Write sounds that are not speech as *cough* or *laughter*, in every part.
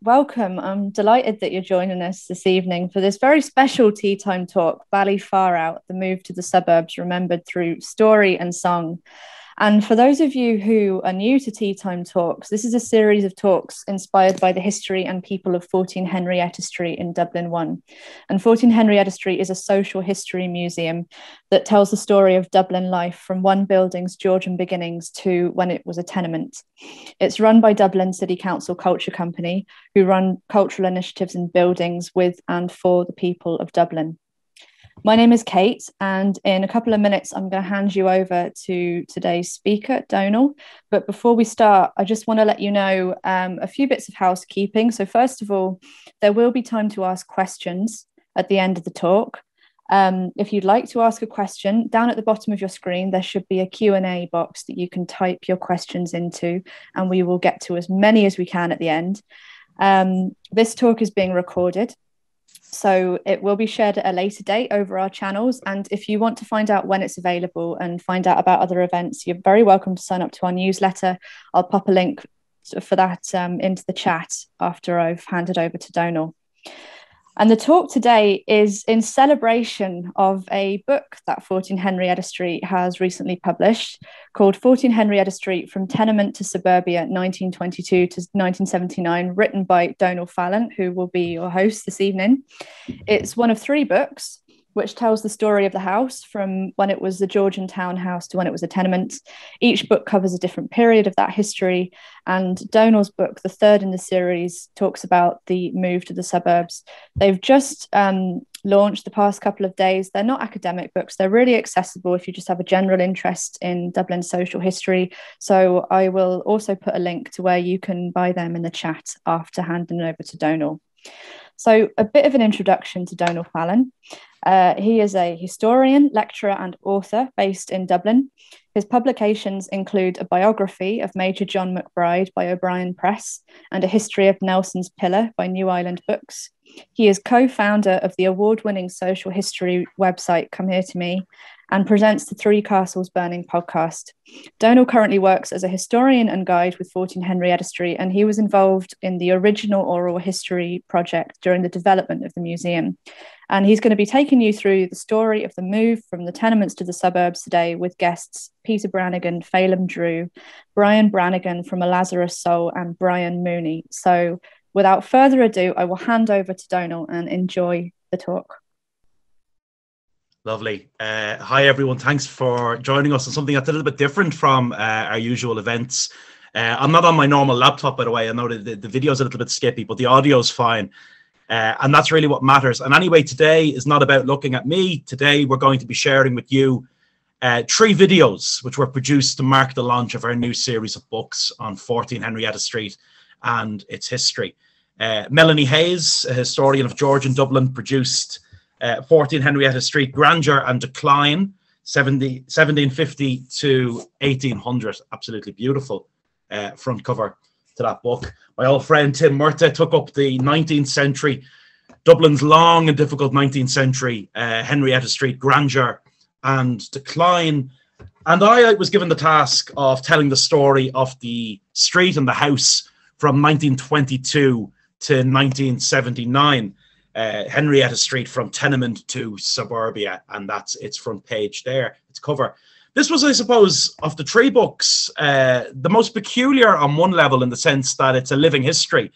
welcome. I'm delighted that you're joining us this evening for this very special tea time talk, Bally Far Out, the move to the suburbs remembered through story and song. And for those of you who are new to Tea Time Talks, this is a series of talks inspired by the history and people of 14 Henrietta Street in Dublin 1. And 14 Henrietta Street is a social history museum that tells the story of Dublin life from one building's Georgian beginnings to when it was a tenement. It's run by Dublin City Council Culture Company, who run cultural initiatives in buildings with and for the people of Dublin. My name is Kate, and in a couple of minutes, I'm going to hand you over to today's speaker, Donal. But before we start, I just want to let you know um, a few bits of housekeeping. So, first of all, there will be time to ask questions at the end of the talk. Um, if you'd like to ask a question, down at the bottom of your screen, there should be a Q&A box that you can type your questions into, and we will get to as many as we can at the end. Um, this talk is being recorded, so it will be shared at a later date over our channels. And if you want to find out when it's available and find out about other events, you're very welcome to sign up to our newsletter. I'll pop a link for that um, into the chat after I've handed over to Donal. And the talk today is in celebration of a book that 14 Henrietta Street has recently published called 14 Henrietta Street From Tenement to Suburbia 1922 to 1979, written by Donal Fallon, who will be your host this evening. It's one of three books which tells the story of the house from when it was a Georgian townhouse to when it was a tenement. Each book covers a different period of that history. And Donal's book, the third in the series, talks about the move to the suburbs. They've just um, launched the past couple of days. They're not academic books, they're really accessible if you just have a general interest in Dublin social history. So I will also put a link to where you can buy them in the chat after handing over to Donal. So, a bit of an introduction to Donal Fallon. Uh, he is a historian, lecturer, and author based in Dublin. His publications include a biography of Major John Mac Bride by O'Brien Press and a history of Nelson's Pillar by New Island Books. He is co founder of the award winning social history website Come Here to Me and presents the Three Castles Burning podcast. Donal currently works as a historian and guide with 14 Henrietta Street, and he was involved in the original oral history project during the development of the museum. And he's going to be taking you through the story of the move from the tenements to the suburbs today with guests Peter Brannigan, Phelim Drew, Brian Brannigan from A Lazarus Soul, and Brian Mooney. So without further ado, I will hand over to Donal and enjoy the talk. Lovely. Uh, hi, everyone. Thanks for joining us on something that's a little bit different from uh, our usual events. Uh, I'm not on my normal laptop, by the way. I know the, the video is a little bit skippy, but the audio is fine. Uh, and that's really what matters. And anyway, today is not about looking at me. Today, we're going to be sharing with you uh, three videos which were produced to mark the launch of our new series of books on 14 Henrietta Street and its history. Uh, Melanie Hayes, a historian of Georgian Dublin, produced uh, 14 Henrietta Street, Grandeur and Decline, 70, 1750 to 1800. Absolutely beautiful uh, front cover to that book. My old friend Tim Murtagh took up the 19th century, Dublin's long and difficult 19th century uh, Henrietta Street, Grandeur and Decline. And I was given the task of telling the story of the street and the house from 1922 to 1979 uh, Henrietta Street from tenement to suburbia, and that's its front page there, its cover. This was, I suppose, of the three books, uh, the most peculiar on one level in the sense that it's a living history.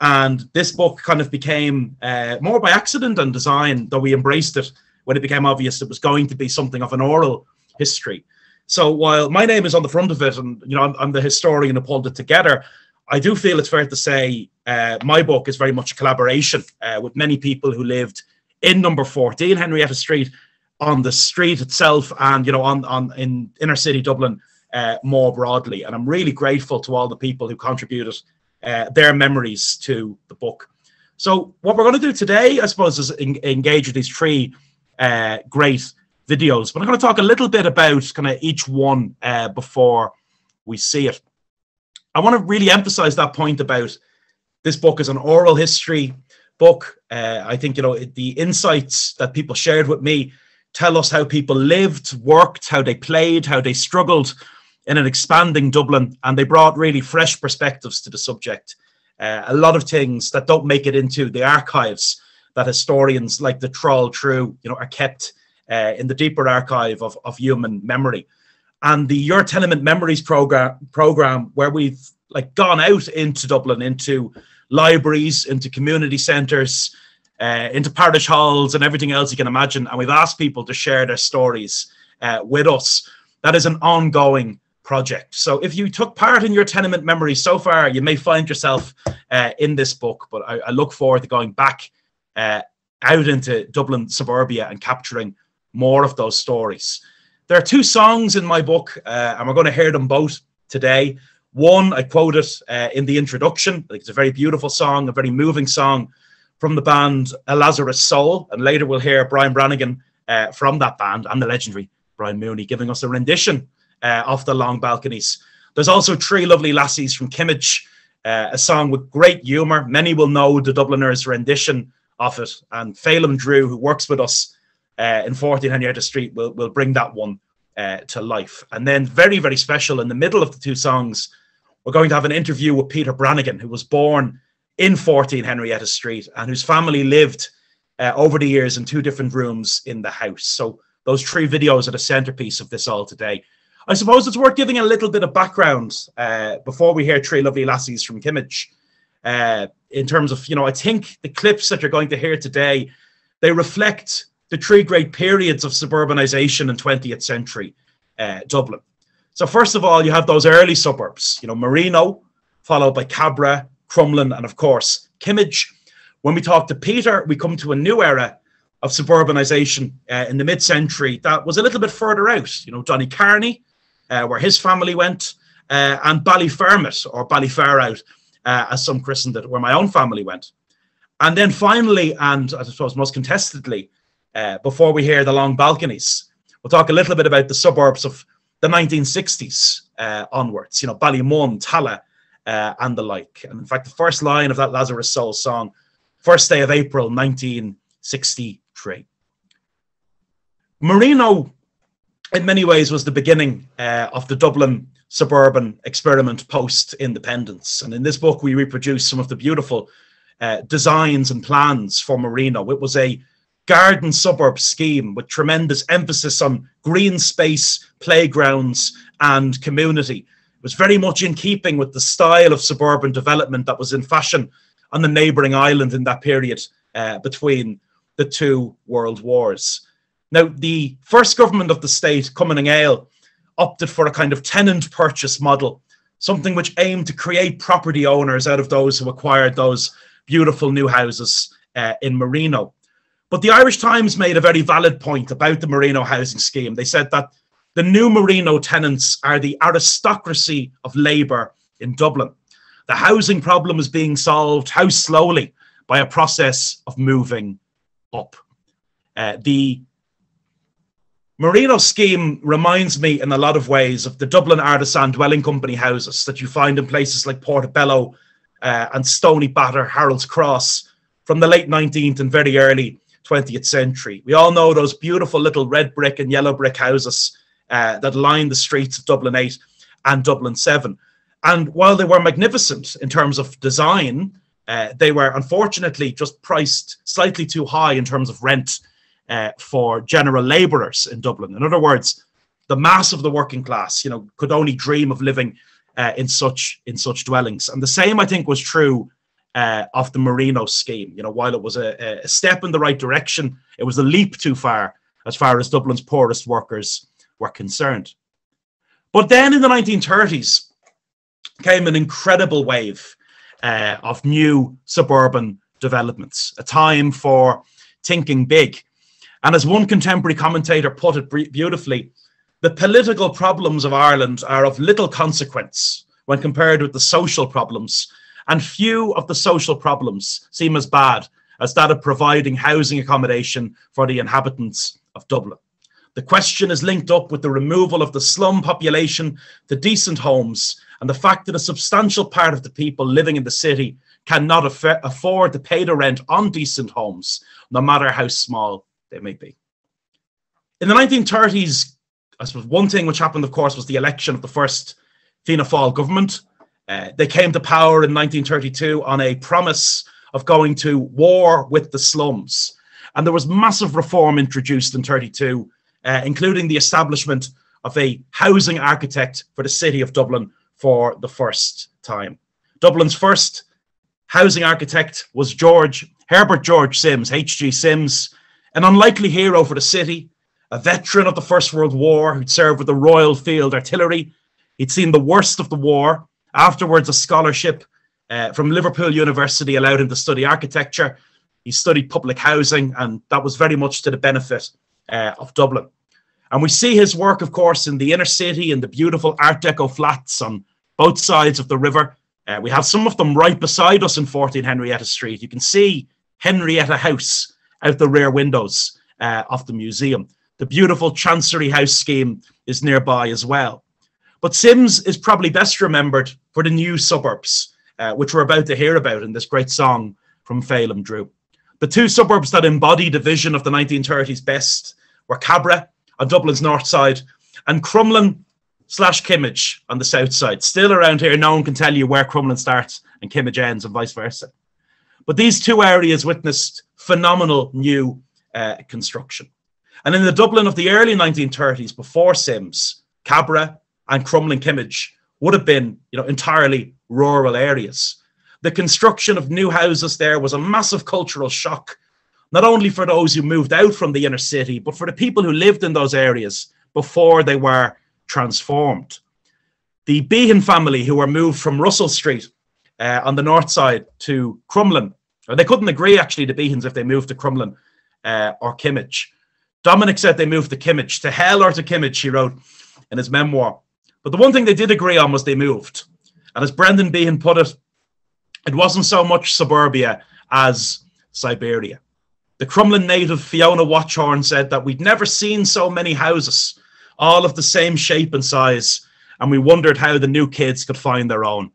And this book kind of became uh, more by accident and design, though we embraced it when it became obvious it was going to be something of an oral history. So while my name is on the front of it, and you know I'm, I'm the historian who pulled it together, I do feel it's fair to say uh, my book is very much a collaboration uh, with many people who lived in number 14 Henrietta Street on the street itself and you know on, on in inner city Dublin uh, more broadly. And I'm really grateful to all the people who contributed uh, their memories to the book. So what we're going to do today I suppose is en- engage with these three uh, great videos. But I'm going to talk a little bit about kind of each one uh, before we see it I want to really emphasize that point about this book is an oral history book. Uh, I think you know the insights that people shared with me tell us how people lived, worked, how they played, how they struggled in an expanding Dublin, and they brought really fresh perspectives to the subject. Uh, a lot of things that don't make it into the archives that historians like the trawl through, you know, are kept uh, in the deeper archive of, of human memory. And the Your Tenement Memories program program, where we've like gone out into Dublin, into libraries, into community centres, uh, into parish halls, and everything else you can imagine, and we've asked people to share their stories uh, with us. That is an ongoing project. So if you took part in your tenement memories so far, you may find yourself uh, in this book. But I, I, look forward to going back uh, out into Dublin suburbia and capturing more of those stories. There are two songs in my book, uh, and we're going to hear them both today. One, I quote it uh, in the introduction. It's a very beautiful song, a very moving song from the band A Lazarus Soul. And later we'll hear Brian Brannigan uh, from that band and the legendary Brian Mooney giving us a rendition uh, of the long balconies. There's also Three Lovely Lassies from Kimmage, uh, a song with great humour. Many will know the Dubliners' rendition of it. And Phelim Drew, who works with us uh, in 14 Henrietta Street, will, will bring that one uh, to life. And then, very, very special, in the middle of the two songs, we're going to have an interview with Peter Brannigan, who was born in 14 Henrietta Street and whose family lived uh, over the years in two different rooms in the house. So, those three videos are the centerpiece of this all today. I suppose it's worth giving a little bit of background uh, before we hear Three Lovely Lassies from Kimmage. Uh, in terms of, you know, I think the clips that you're going to hear today, they reflect the three great periods of suburbanization in 20th century uh, Dublin. So first of all, you have those early suburbs, you know, Marino, followed by Cabra, Crumlin, and of course, Kimmage. When we talk to Peter, we come to a new era of suburbanization uh, in the mid-century that was a little bit further out. You know, Donnycarney, uh, where his family went, uh, and Ballyfermot or Ballyfarout, uh, as some christened it, where my own family went. And then finally, and I suppose most contestedly, uh, before we hear the long balconies, we'll talk a little bit about the suburbs of the 1960s uh, onwards, you know, Ballymun, Tallaght, uh, and the like. And in fact, the first line of that Lazarus Soul song, first day of April 1963. Marino in many ways was the beginning uh, of the Dublin suburban experiment post independence. And in this book, we reproduce some of the beautiful uh, designs and plans for Marino. It was a garden suburb scheme with tremendous emphasis on green space, playgrounds, and community. It was very much in keeping with the style of suburban development that was in fashion on the neighbouring island in that period uh, between the two world wars. Now, the first government of the state, Cumann nGaedheal, opted for a kind of tenant purchase model, something which aimed to create property owners out of those who acquired those beautiful new houses uh, in Marino. But the Irish Times made a very valid point about the Marino housing scheme. They said that the new Marino tenants are the aristocracy of labour in Dublin. The housing problem is being solved, how slowly, by a process of moving up. Uh, the Marino's scheme reminds me in a lot of ways of the Dublin Artisan Dwelling Company houses that you find in places like Portobello uh, and Stoneybatter, Harold's Cross from the late 19th and very early 20th century. We all know those beautiful little red brick and yellow brick houses uh, that line the streets of Dublin 8 and Dublin 7. And while they were magnificent in terms of design, uh, they were unfortunately just priced slightly too high in terms of rent uh, for general labourers in Dublin. In other words, the mass of the working class, you know, could only dream of living uh, in such in such dwellings. And the same, I think, was true uh, of the Marino scheme. You know, while it was a, a, step in the right direction, it was a leap too far as far as Dublin's poorest workers were concerned. But then in the 1930s came an incredible wave uh, of new suburban developments, a time for thinking big. And as one contemporary commentator put it beautifully, the political problems of Ireland are of little consequence when compared with the social problems, and few of the social problems seem as bad as that of providing housing accommodation for the inhabitants of Dublin. The question is linked up with the removal of the slum population to decent homes and the fact that a substantial part of the people living in the city cannot afford to pay the rent on decent homes, no matter how small they may be. In the 1930s, I suppose one thing which happened, of course, was the election of the first Fianna Fáil government. Uh, they came to power in 1932 on a promise of going to war with the slums. And there was massive reform introduced in 32, uh, including the establishment of a housing architect for the city of Dublin for the first time. Dublin's first housing architect was George Herbert George Simms, H.G. Simms, an unlikely hero for the city, a veteran of the First World War who'd served with the Royal Field Artillery. He'd seen the worst of the war. Afterwards, a scholarship uh, from Liverpool University allowed him to study architecture. He studied public housing, and that was very much to the benefit uh, of Dublin. And we see his work, of course, in the inner city, in the beautiful Art Deco flats on both sides of the river. Uh, we have some of them right beside us in 14 Henrietta Street. You can see Henrietta House out the rear windows uh, of the museum. The beautiful Chancery House scheme is nearby as well. But Simms is probably best remembered for the new suburbs, uh, which we're about to hear about in this great song from Phelim Drew. The two suburbs that embody the vision of the 1930s best were Cabra on Dublin's north side and Crumlin slash Kimmage on the south side. Still around here, no one can tell you where Crumlin starts and Kimmage ends and vice versa. But these two areas witnessed phenomenal new uh, construction. And in the Dublin of the early 1930s, before Simms, Cabra and Crumlin Kimmage would have been you know, entirely rural areas. The construction of new houses there was a massive cultural shock, not only for those who moved out from the inner city, but for the people who lived in those areas before they were transformed. The Behan family, who were moved from Russell Street uh, on the north side to Crumlin, or they couldn't agree actually, the Behans, if they moved to Crumlin uh, or Kimmage. Dominic said they moved to Kimmage, to hell or to Kimmage, he wrote in his memoir. But the one thing they did agree on was they moved. And as Brendan Behan put it, it wasn't so much suburbia as Siberia. The Crumlin native Fiona Watchorn said that we'd never seen so many houses, all of the same shape and size, and we wondered how the new kids could find their own.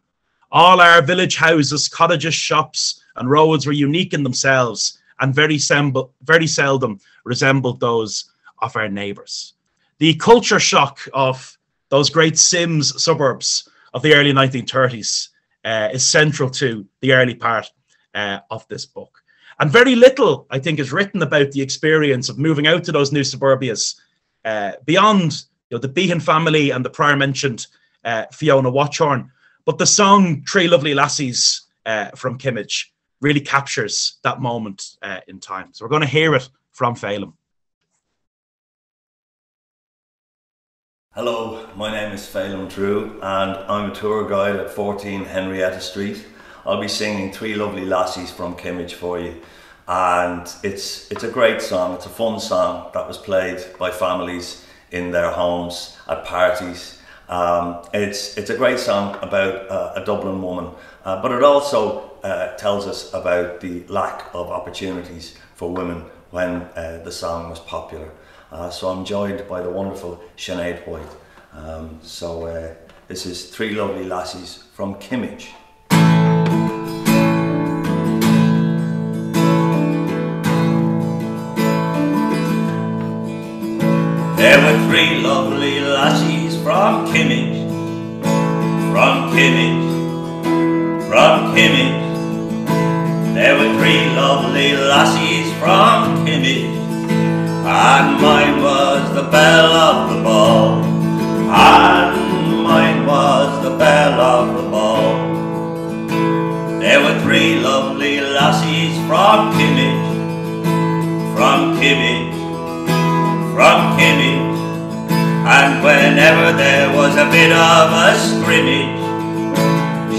All our village houses, cottages, shops, and roads were unique in themselves and very, semb- very seldom resembled those of our neighbours. The culture shock of those great Simms suburbs of the early 1930s uh, is central to the early part uh, of this book. And very little, I think, is written about the experience of moving out to those new suburbias uh, beyond you know, the Behan family and the prior mentioned uh, Fiona Watchorn. But the song Three Lovely Lassies uh, from Kimmage really captures that moment uh, in time. So we're going to hear it from Phelim. Hello, my name is Phelim Drew and I'm a tour guide at 14 Henrietta Street. I'll be singing Three Lovely Lassies from Kimmage for you and it's it's a great song, it's a fun song that was played by families in their homes at parties. Um, it's it's a great song about uh, a Dublin woman, uh, but it also uh, tells us about the lack of opportunities for women when uh, the song was popular. Uh, so I'm joined by the wonderful Sinead White. Um, so uh, this is Three Lovely Lassies from Kimmage. There were three lovely lassies from Kimmage, from Kimmage, from Kimmage. There were three lovely lassies from and mine was the belle of the ball, and mine was the belle of the ball. There were three lovely lassies from Kimmage, from Kimmage, from Kimmage, and whenever there was a bit of a scrimmage,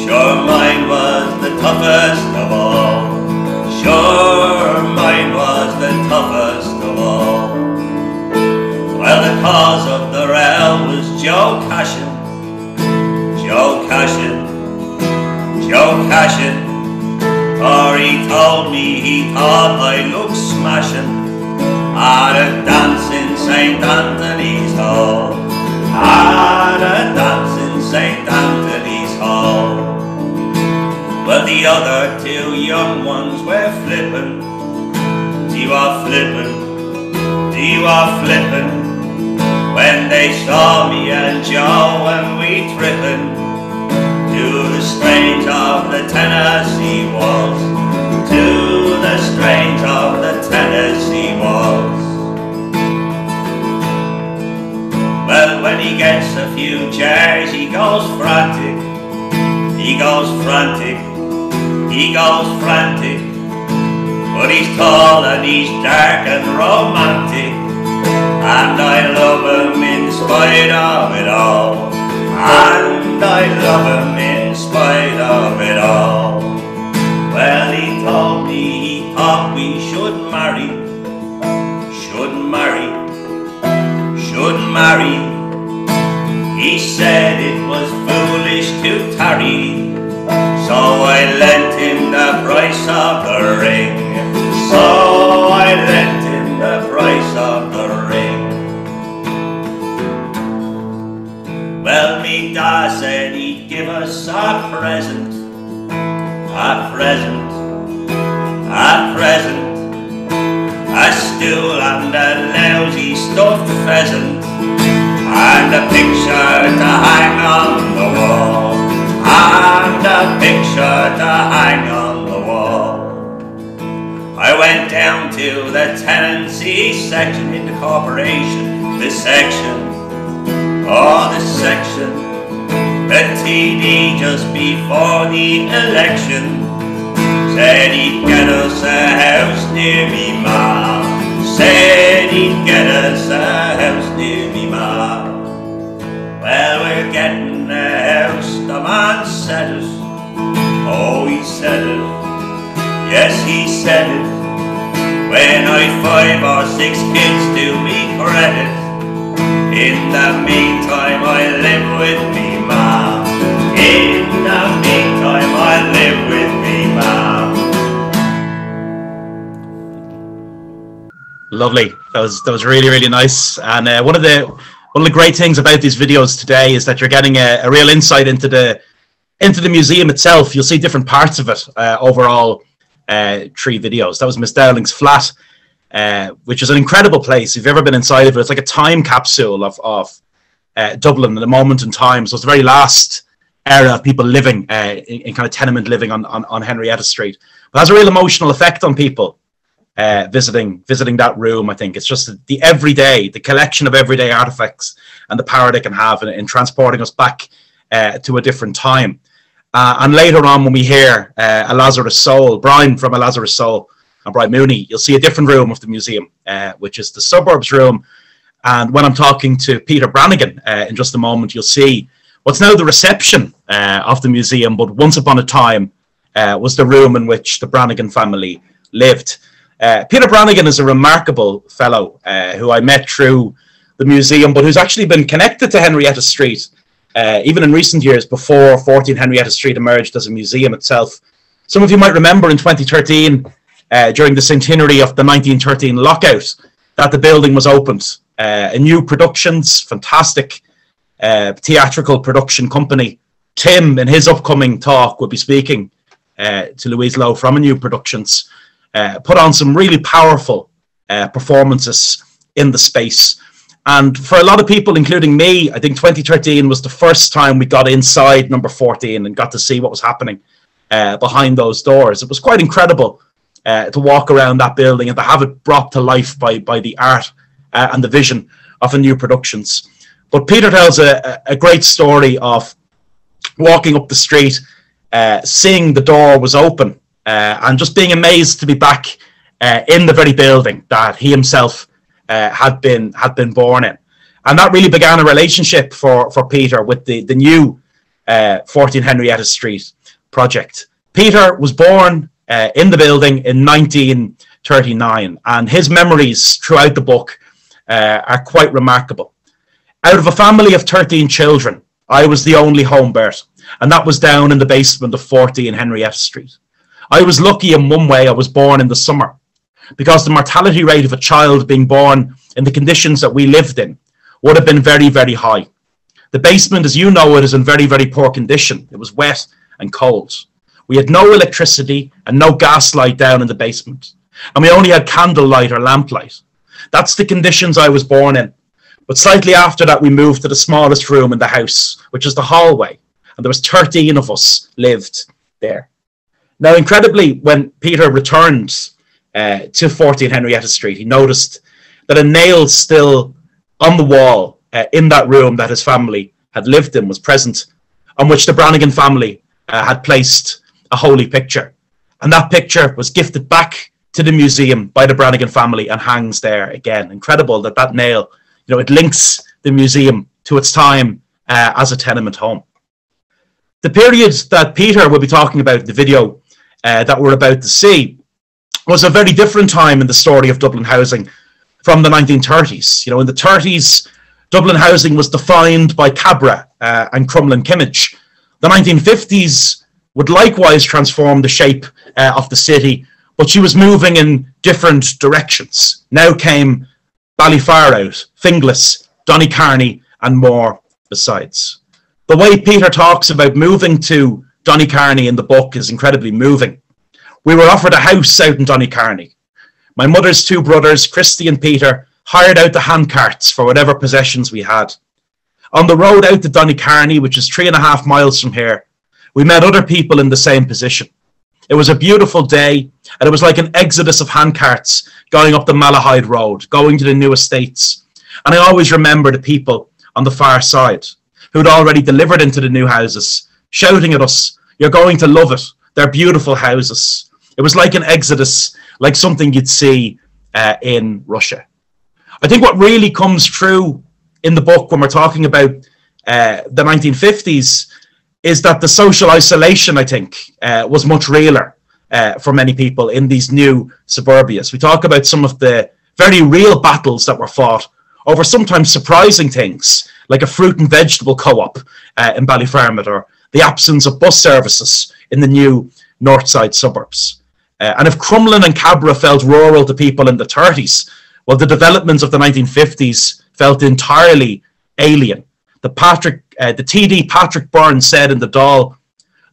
sure mine was the toughest of all. Sure mine was the toughest cause of the row was Joe Cashin, Joe Cashin, Joe Cashin. For he told me he thought I looked smashing at a dance in St. Anthony's Hall. At a dance in St. Anthony's Hall. Well, the other two young ones were flippin', they were flippin', they were flippin', when they saw me and Joe and we trippin', to the strange of the Tennessee Waltz, to the strange of the Tennessee Waltz. Well, when he gets a few chairs, he goes frantic, he goes frantic, he goes frantic. But he's tall and he's dark and romantic, and I love him in spite of it all. And I love him in spite of it all. Well, he told me he thought we should marry, should marry, should marry. He said it was foolish to tarry, so I lent corporation, the section Oh, this section, the TD just before the election said he'd get us a house near me Lovely. That was that was really really nice. And uh, one of the one of the great things about these videos today is that you're getting a, a real insight into the into the museum itself. You'll see different parts of it uh, overall. Uh, three videos. That was Miss Dowling's flat, uh, which is an incredible place. If you've ever been inside of it, it's like a time capsule of of uh, Dublin at a moment in time. So it's the very last era of people living uh, in, in, kind of tenement living on, on, on Henrietta Street. But has a real emotional effect on people uh, visiting visiting that room. I think it's just the everyday, the collection of everyday artifacts and the power they can have in, in transporting us back uh, to a different time. Uh, and later on, when we hear uh, a Lazarus Soul, Brian from a Lazarus Soul, and Brian Mooney, you'll see a different room of the museum, uh, which is the suburbs room. And when I'm talking to Peter Brannigan uh, in just a moment, you'll see what's now the reception of the museum, but once upon a time was the room in which the Brannigan family lived. Uh, Peter Brannigan is a remarkable fellow uh, who I met through the museum, but who's actually been connected to Henrietta Street, even in recent years before 14 Henrietta Street emerged as a museum itself. Some of you might remember in 2013, during the centenary of the 1913 lockout, that the building was opened uh, ANU Productions, fantastic uh, theatrical production company. Tim, in his upcoming talk, will be speaking uh, to Louise Lowe from ANU Productions. Put on some really powerful performances in the space. And for a lot of people, including me, I think 2013 was the first time we got inside number 14 and got to see what was happening uh, behind those doors. It was quite incredible uh, to walk around that building and to have it brought to life by, by the art uh, and the vision of ANU Productions. But Peter tells a, a great story of walking up the street, uh, seeing the door was open, uh, and just being amazed to be back uh, in the very building that he himself uh, had been had been born in, and that really began a relationship for for Peter with the the new uh, 14 Henrietta Street project. Peter was born in the building in 1939, and his memories throughout the book uh, are quite remarkable. Out of a family of 13 children, I was the only home birth, and that was down in the basement of 40 in Henrietta Street. I was lucky in one way I was born in the summer, because the mortality rate of a child being born in the conditions that we lived in would have been very, very high. The basement, as you know it, is in very, very poor condition. It was wet and cold. We had no electricity and no gas light down in the basement, and we only had candlelight or lamplight. That's the conditions I was born in. But slightly after that, we moved to the smallest room in the house, which is the hallway. and there was 13 of us lived there. Now, incredibly, when Peter returned uh, to 14 Henrietta Street, he noticed that a nail still on the wall uh, in that room that his family had lived in was present, on which the Brannigan family uh, had placed a holy picture. And that picture was gifted back to the museum by the Brannigan family and hangs there again. Incredible that that nail, you know, it links the museum to its time uh, as a tenement home. The period that Peter will be talking about, in the video uh, that we're about to see, was a very different time in the story of Dublin housing from the 1930s. You know, in the 30s, Dublin housing was defined by Cabra uh, and Crumlin Kimmage. The 1950s would likewise transform the shape uh, of the city, but she was moving in different directions. Now came Ballyfarout, Finglas, Donnycarney, and more besides. The way Peter talks about moving to Donnycarney in the book is incredibly moving. We were offered a house out in Donnycarney. My mother's two brothers, Christy and Peter, hired out the handcarts for whatever possessions we had. On the road out to Donnycarney, which is three and a half miles from here, we met other people in the same position. It was a beautiful day, and it was like an exodus of handcarts going up the Malahide Road, going to the new estates. And I always remember the people on the far side who'd already delivered into the new houses, shouting at us, You're going to love it. They're beautiful houses. It was like an exodus, like something you'd see uh, in Russia. I think what really comes through in the book when we're talking about uh, the 1950s is that the social isolation, I think, uh, was much realer uh, for many people in these new suburbias. We talk about some of the very real battles that were fought over sometimes surprising things, like a fruit and vegetable co-op uh, in Ballyfermot or the absence of bus services in the new north side suburbs. Uh, and if Crumlin and Cabra felt rural to people in the 30s, well, the developments of the 1950s felt entirely alien. The Patrick, uh, the TD Patrick Byrne said in the Dáil,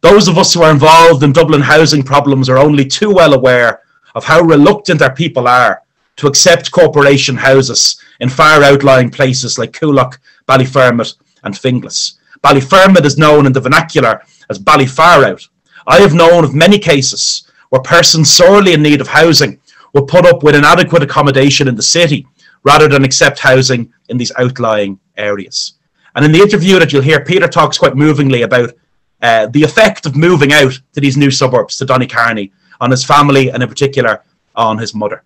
those of us who are involved in Dublin housing problems are only too well aware of how reluctant our people are to accept corporation houses in far outlying places like Coolock, Ballyfermot, and Finglas. Ballyfermot is known in the vernacular as Ballyfarout. I have known of many cases where persons sorely in need of housing were put up with inadequate accommodation in the city rather than accept housing in these outlying areas. And in the interview that you'll hear, Peter talks quite movingly about uh, the effect of moving out to these new suburbs, to Donnycarney, on his family and in particular on his mother.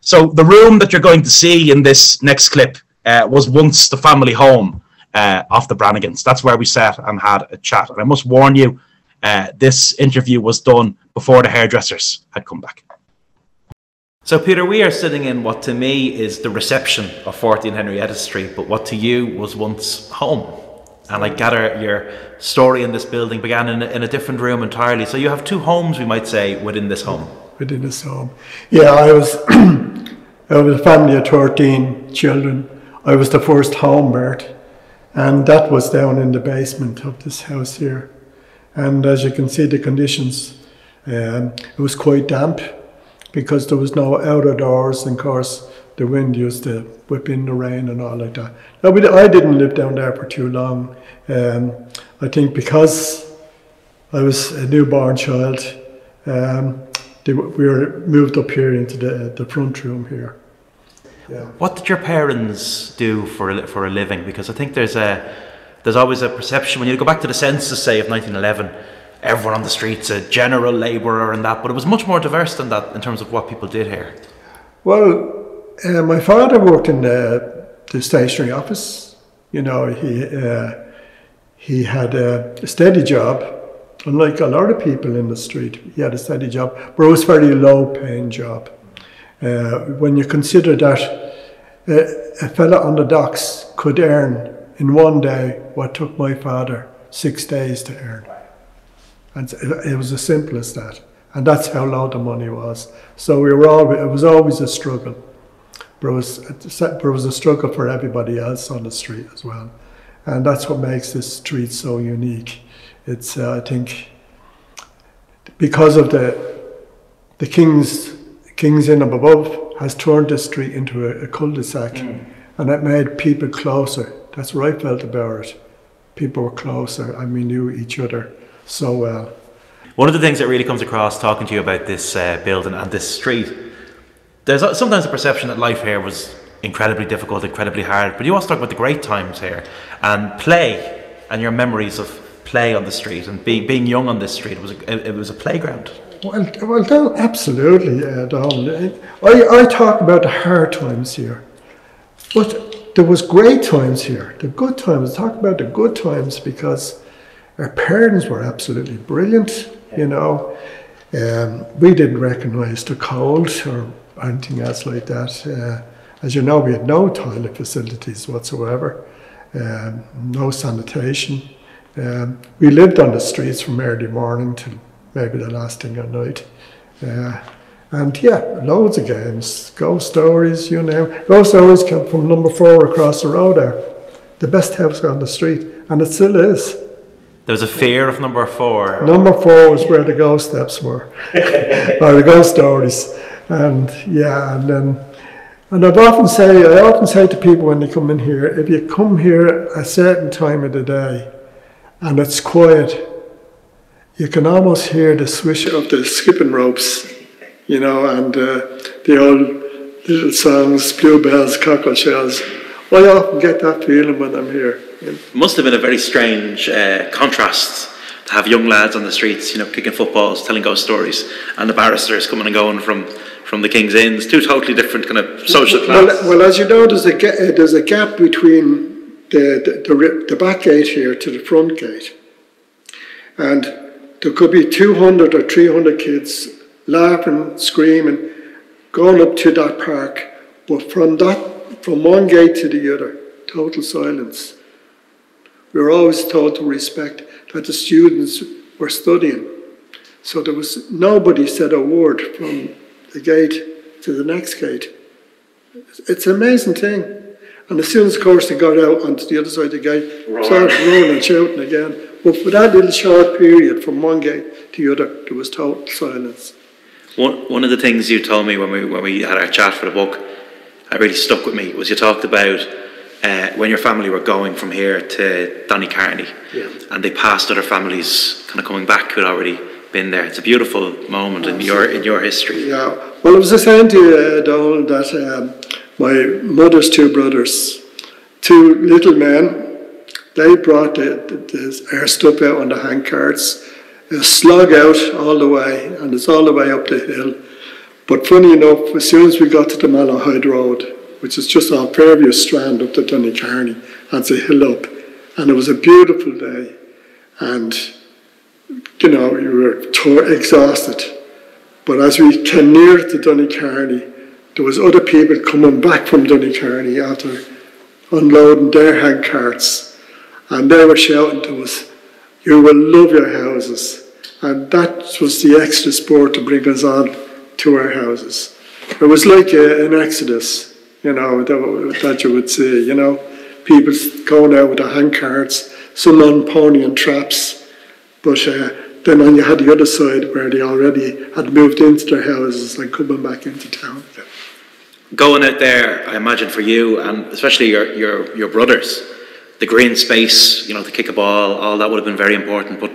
So the room that you're going to see in this next clip uh, was once the family home uh, of the Brannigans. That's where we sat and had a chat. And I must warn you, uh, this interview was done before the hairdressers had come back. So, Peter, we are sitting in what to me is the reception of 14 Henrietta Street, but what to you was once home. And I gather your story in this building began in a, in a different room entirely. So, you have two homes, we might say, within this home. Within this home. Yeah, I was *clears throat* I was a family of 13 children. I was the first homebird, and that was down in the basement of this house here. And as you can see, the conditions, um, it was quite damp because there was no outer doors, and of course, the wind used to whip in the rain and all like that. Now, I didn't live down there for too long. Um, I think because I was a newborn child, um, they, we were moved up here into the, the front room here. Yeah. What did your parents do for a, for a living? Because I think there's a there's always a perception when you go back to the census, say of 1911, everyone on the streets a general labourer and that, but it was much more diverse than that in terms of what people did here. Well, uh, my father worked in the, the stationery office. You know, he uh, he had a steady job Unlike a lot of people in the street, he had a steady job, but it was a very low paying job. Uh, when you consider that uh, a fella on the docks could earn in one day what took my father six days to earn. And it was as simple as that. And that's how low the money was. So we were always, it was always a struggle. But it, was, it was a struggle for everybody else on the street as well. And that's what makes this street so unique it's uh, I think because of the the King's King's Inn up above has turned the street into a, a cul-de-sac, mm. and it made people closer. That's what I felt about it. people were closer and we knew each other so well. One of the things that really comes across talking to you about this uh, building and this street, there's sometimes a perception that life here was incredibly difficult, incredibly hard, but you also talk about the great times here and play and your memories of play on the street and being, being young on this street. It was a, it was a playground. Well, well, absolutely, uh, Donal. I, I talk about the hard times here, but there was great times here. The good times. Talk about the good times because our parents were absolutely brilliant. You know, um, we didn't recognise the cold or anything else like that. Uh, as you know, we had no toilet facilities whatsoever, um, no sanitation. Um, we lived on the streets from early morning till maybe the last thing at night. Uh, and yeah, loads of games, ghost stories, you know. Ghost stories come from number four across the road there, the best house on the street, and it still is. There was a fear of number four. Number four was where the ghost steps were, *laughs* or the ghost stories, and yeah, and then. And I've often say, I often say to people when they come in here, if you come here a certain time of the day, and it's quiet, you can almost hear the swish of the skipping ropes, you know, and uh, the old little songs, bluebells, cockle shells. I often get that feeling when I'm here. It must have been a very strange uh, contrast to have young lads on the streets, you know, kicking footballs, telling ghost stories, and the barristers coming and going from from the King's Inns. Two totally different kind of social classes. Well, well as you know, there's a there's a gap between the, the, the, the back gate here to the front gate. And there could be 200 or 300 kids laughing, screaming, going up to that park. But from that, from one gate to the other, total silence. We were always told to respect that the students were studying. So there was nobody said a word from the gate to the next gate. It's an amazing thing. And as soon as, of course, they got out onto the other side of the gate, started running and shouting again. But for that little short period, from one gate to the other, there was total silence. One, one of the things you told me when we, when we had our chat for the book, that really stuck with me, was you talked about uh, when your family were going from here to Donnycarney, yeah. and they passed other families kind of coming back who had already been there. It's a beautiful moment in your in your history. Yeah. Well, it was a saying to you, uh, Donal, that um, my mother's two brothers, two little men, they brought the, the, the, our stuff out on the handcarts, a slug out all the way, and it's all the way up the hill. But funny enough, as soon as we got to the Malahide Road, which is just off Fairview Strand up to Donnycarney, that's a hill up, and it was a beautiful day, and you know, we were tore, exhausted. But as we came near to Donnycarney, there was other people coming back from Donnycarney after unloading their handcarts, and they were shouting to us, "You will love your houses," and that was the extra sport to bring us on to our houses. It was like a, an exodus, you know, that, that you would see, you know, people going out with their handcarts, some on pony and traps, but. Uh, then on you had the other side where they already had moved into their houses and coming back into town going out there, I imagine for you and especially your, your, your brothers, the green space, you know, to kick a ball, all that would have been very important. But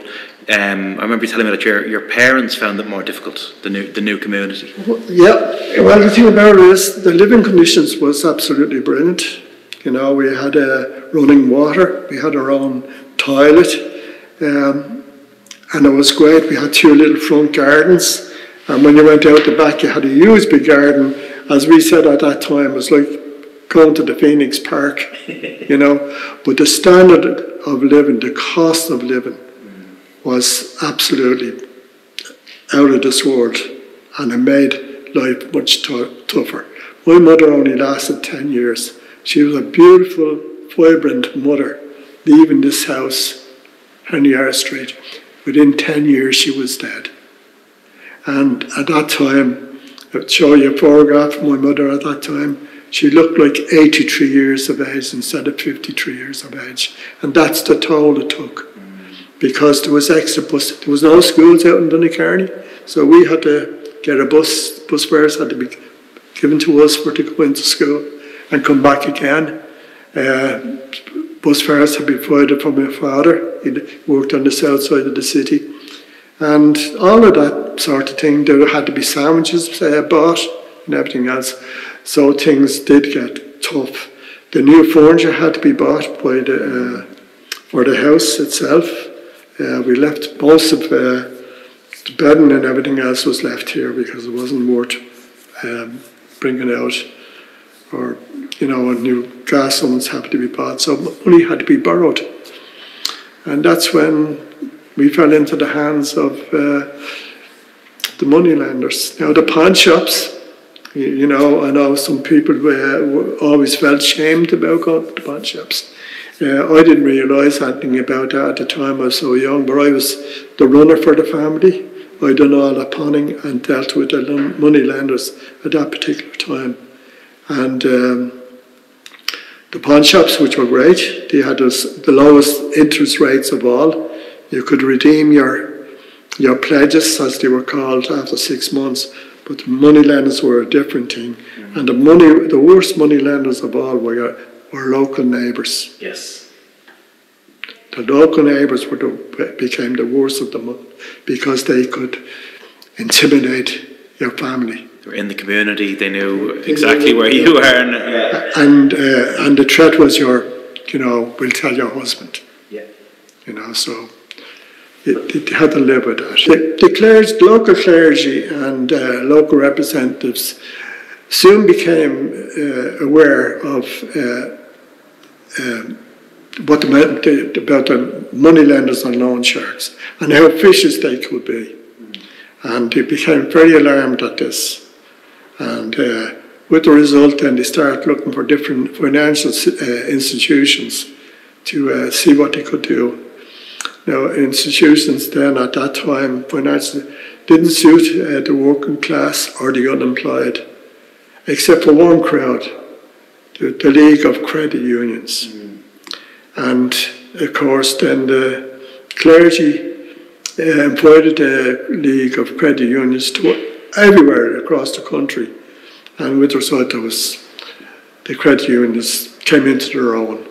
um, I remember you telling me that your, your parents found it more difficult, the new, the new community. Well, yeah, well, the thing about it is the living conditions was absolutely brilliant. You know, we had uh, running water, we had our own toilet, um, and it was great. We had two little front gardens, and when you went out the back, you had a huge big garden as we said at that time, it was like going to the Phoenix Park, you know. But the standard of living, the cost of living, was absolutely out of this world, and it made life much tougher. My mother only lasted 10 years. She was a beautiful, vibrant mother, leaving this house, Henrietta Street. Within 10 years, she was dead. And at that time, I'll show you a photograph of my mother at that time. She looked like 83 years of age instead of 53 years of age. And that's the toll it took. Because there was extra bus, there was no schools out in Donnycarney. So we had to get a bus, bus fares had to be given to us for to go into school and come back again. Uh, bus fares had been provided for my father. He worked on the south side of the city. And all of that sort of thing, there had to be sandwiches uh, bought and everything else. So things did get tough. The new furniture had to be bought by the, uh, for the house itself. Uh, we left most of uh, the bedding and everything else was left here because it wasn't worth um, bringing out. Or, you know, a new gas ovens had to be bought, so money had to be borrowed. And that's when we fell into the hands of uh, the money lenders. Now, the pawn shops, you, know, I know some people uh, always felt shamed about going to the pawn shops. Uh, I didn't realise anything about that at the time I was so young, but I was the runner for the family. I done all the pawning and dealt with the money lenders at that particular time. And um, the pawn shops, which were great, they had the lowest interest rates of all. You could redeem your your pledges, as they were called, after six months. But the money lenders were a different thing, mm-hmm. and the money, the worst money lenders of all were were local neighbours. Yes. The local neighbours were the, became the worst of them because they could intimidate your family. They were in the community. They knew exactly where you were, and yeah. *laughs* and, uh, and the threat was your, you know, we'll tell your husband. Yeah. You know, so it, had to live with that. The, the clergy, local clergy and uh, local representatives soon became uh, aware of um, what the, about the money lenders and loan sharks and how vicious they could be. And they became very alarmed at this. And uh, with the result, then they started looking for different financial uh, institutions to uh, see what they could do. Now, institutions then at that time financially didn't suit uh, the working class or the unemployed, except for one crowd, the, the League of Credit Unions. Mm. And of course, then the clergy uh, invited the League of Credit Unions to everywhere across the country. And with the result, there was the credit unions came into their own.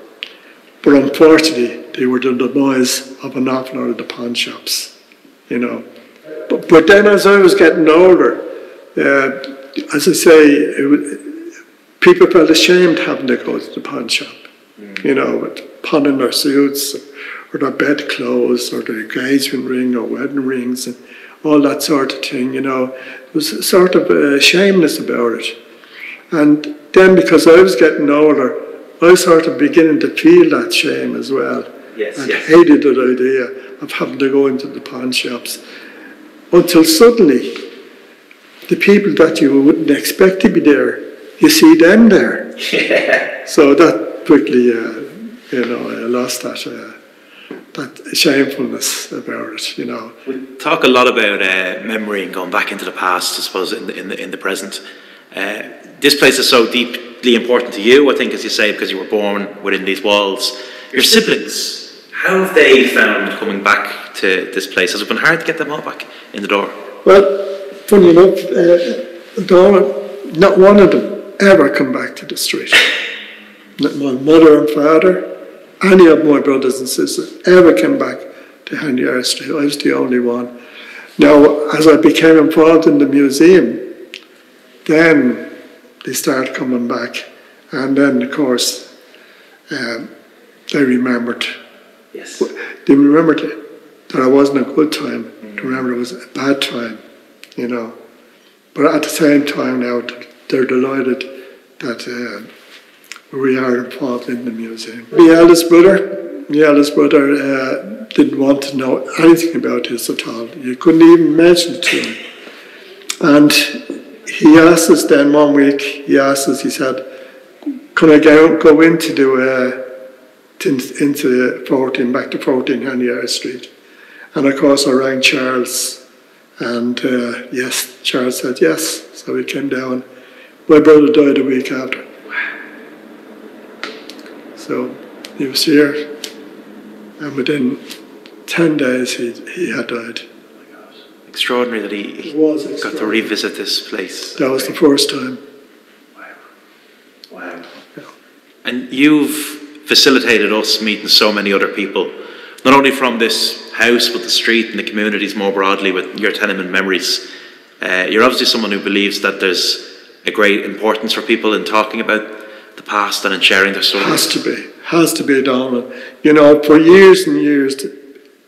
But unfortunately, they were the demise of an awful lot of the pawn shops, you know. But, but then as I was getting older, uh, as I say, was, people felt ashamed having to go to the pawn shop, mm. you know, with pawning their suits or their bedclothes or their engagement ring or wedding rings and all that sort of thing, you know. There was sort of a shameless about it. And then because I was getting older, I was sort of beginning to feel that shame as well. Yes, and yes. hated the idea of having to go into the pawn shops. Until suddenly, the people that you wouldn't expect to be there, you see them there. Yeah. So that quickly, uh, you know, I lost that. Uh, that shamefulness about it, you know. We talk a lot about uh, memory and going back into the past, I suppose, in the, in the, in the present. Uh, this place is so deeply important to you, I think, as you say, because you were born within these walls. Your siblings, how have they found coming back to this place? Has it been hard to get them all back in the door? Well, funny enough, uh, not one of them ever come back to the street. *laughs* Not my mother and father, any of my brothers and sisters ever came back to Henry Street. I was the only one. Now, as I became involved in the museum, then they started coming back. And then, of course, um, they remembered. Yes. They remembered that it wasn't a good time. Mm-hmm. They remembered it was a bad time, you know. But at the same time now, they're delighted that uh, we are involved in the museum. My eldest brother, my eldest brother uh, didn't want to know anything about this at all. You couldn't even mention it to him. And he asked us then one week, he asked us, he said, can I go, go in to do a, into 14, back to 14 Henrietta Street? And of course I rang Charles and uh, yes, Charles said yes. So we came down. My brother died a week after. So he was here, and within 10 days he, he had died. Extraordinary that he, he was got to revisit this place. That was the first time. Wow. Wow. And you've facilitated us meeting so many other people, not only from this house, but the street and the communities more broadly with your tenement memories. Uh, you're obviously someone who believes that there's a great importance for people in talking about the past and in sharing their stories. Has to be, has to be, Donal. You know, for years and years,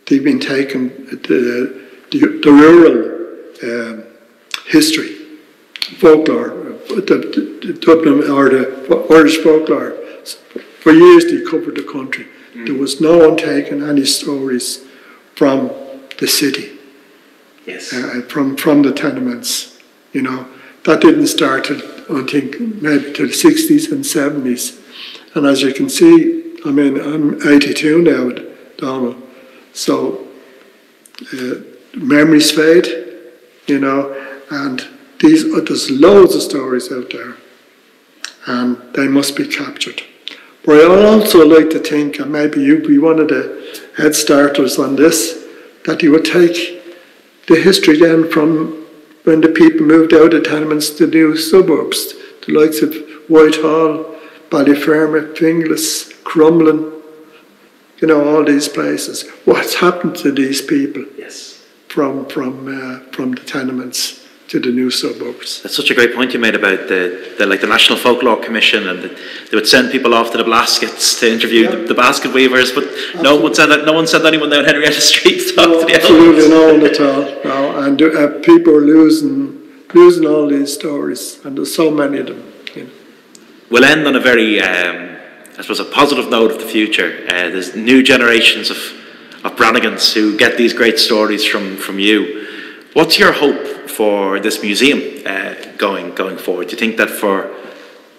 they've been taking the, the, the rural um, history, folklore, the, the, Dublin or the Irish folklore. For years, they covered the country. Mm. There was no one taking any stories from the city, yes, uh, from from the tenements. You know, that didn't start till, I think, maybe till the 60s and 70s. And as you can see, I mean, I'm 82 now, Donal. So uh, memories fade, you know, and these uh, there's loads of stories out there, and they must be captured. But I would also like to think, and maybe you'd be one of the head starters on this, that you would take the history then from when the people moved out of tenements to new suburbs, the likes of Whitehall, Ballyfermot, Finglas, Crumlin, you know, all these places. What's happened to these people yes. from, from, uh, from the tenements? To the new suburbs. That's such a great point you made about the, the like the National Folklore Commission, and the, they would send people off to the Blaskets to interview yeah. the, the, basket weavers, but absolutely. no one said that. No one sent anyone down Henrietta Street to talk no, to the absolutely no one at all. No, and uh, people are losing losing all these stories, and there's so many of them. You know. We'll end on a very, um, I suppose, a positive note of the future. Uh, there's new generations of of Brannigans who get these great stories from from you. What's your hope for this museum uh, going going forward? Do you think that for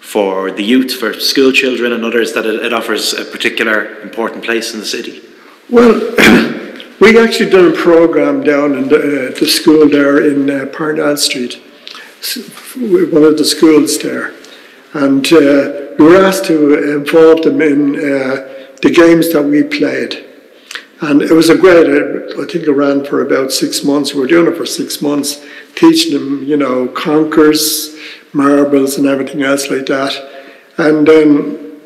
for the youth, for school children and others, that it, it offers a particular important place in the city? Well, *clears throat* we actually done a program down in the, uh, the school there in uh, Parnell Street, one of the schools there, and uh, we were asked to involve them in uh, the games that we played. And it was a great, I think it ran for about six months. We were doing it for six months teaching them, you know, conkers, marbles, and everything else like that. And then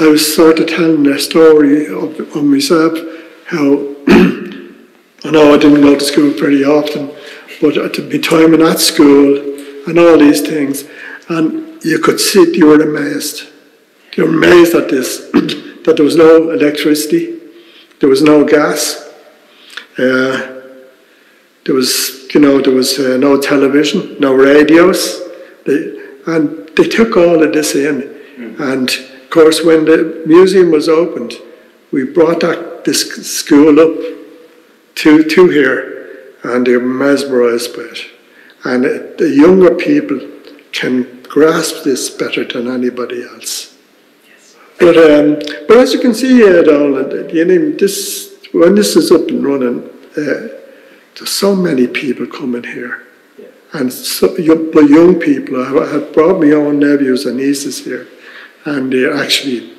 I was sort of telling their story of, of myself, how *clears throat* I know I didn't go to school very often, but to be time in that school and all these things, and you could sit, you were amazed. You were amazed at this, *clears throat* that there was no electricity, there was no gas. Uh, there was, you know, there was uh, no television, no radios, they, and they took all of this in. Mm. And of course, when the museum was opened, we brought that this school up to to here, and they were mesmerised by it. And it, the younger people can grasp this better than anybody else. But um, but as you can see, uh, Donal, you know, this when this is up and running. Uh, there's so many people coming here. Yeah. And so, young, young people, I have brought my own nephews and nieces here, and they're actually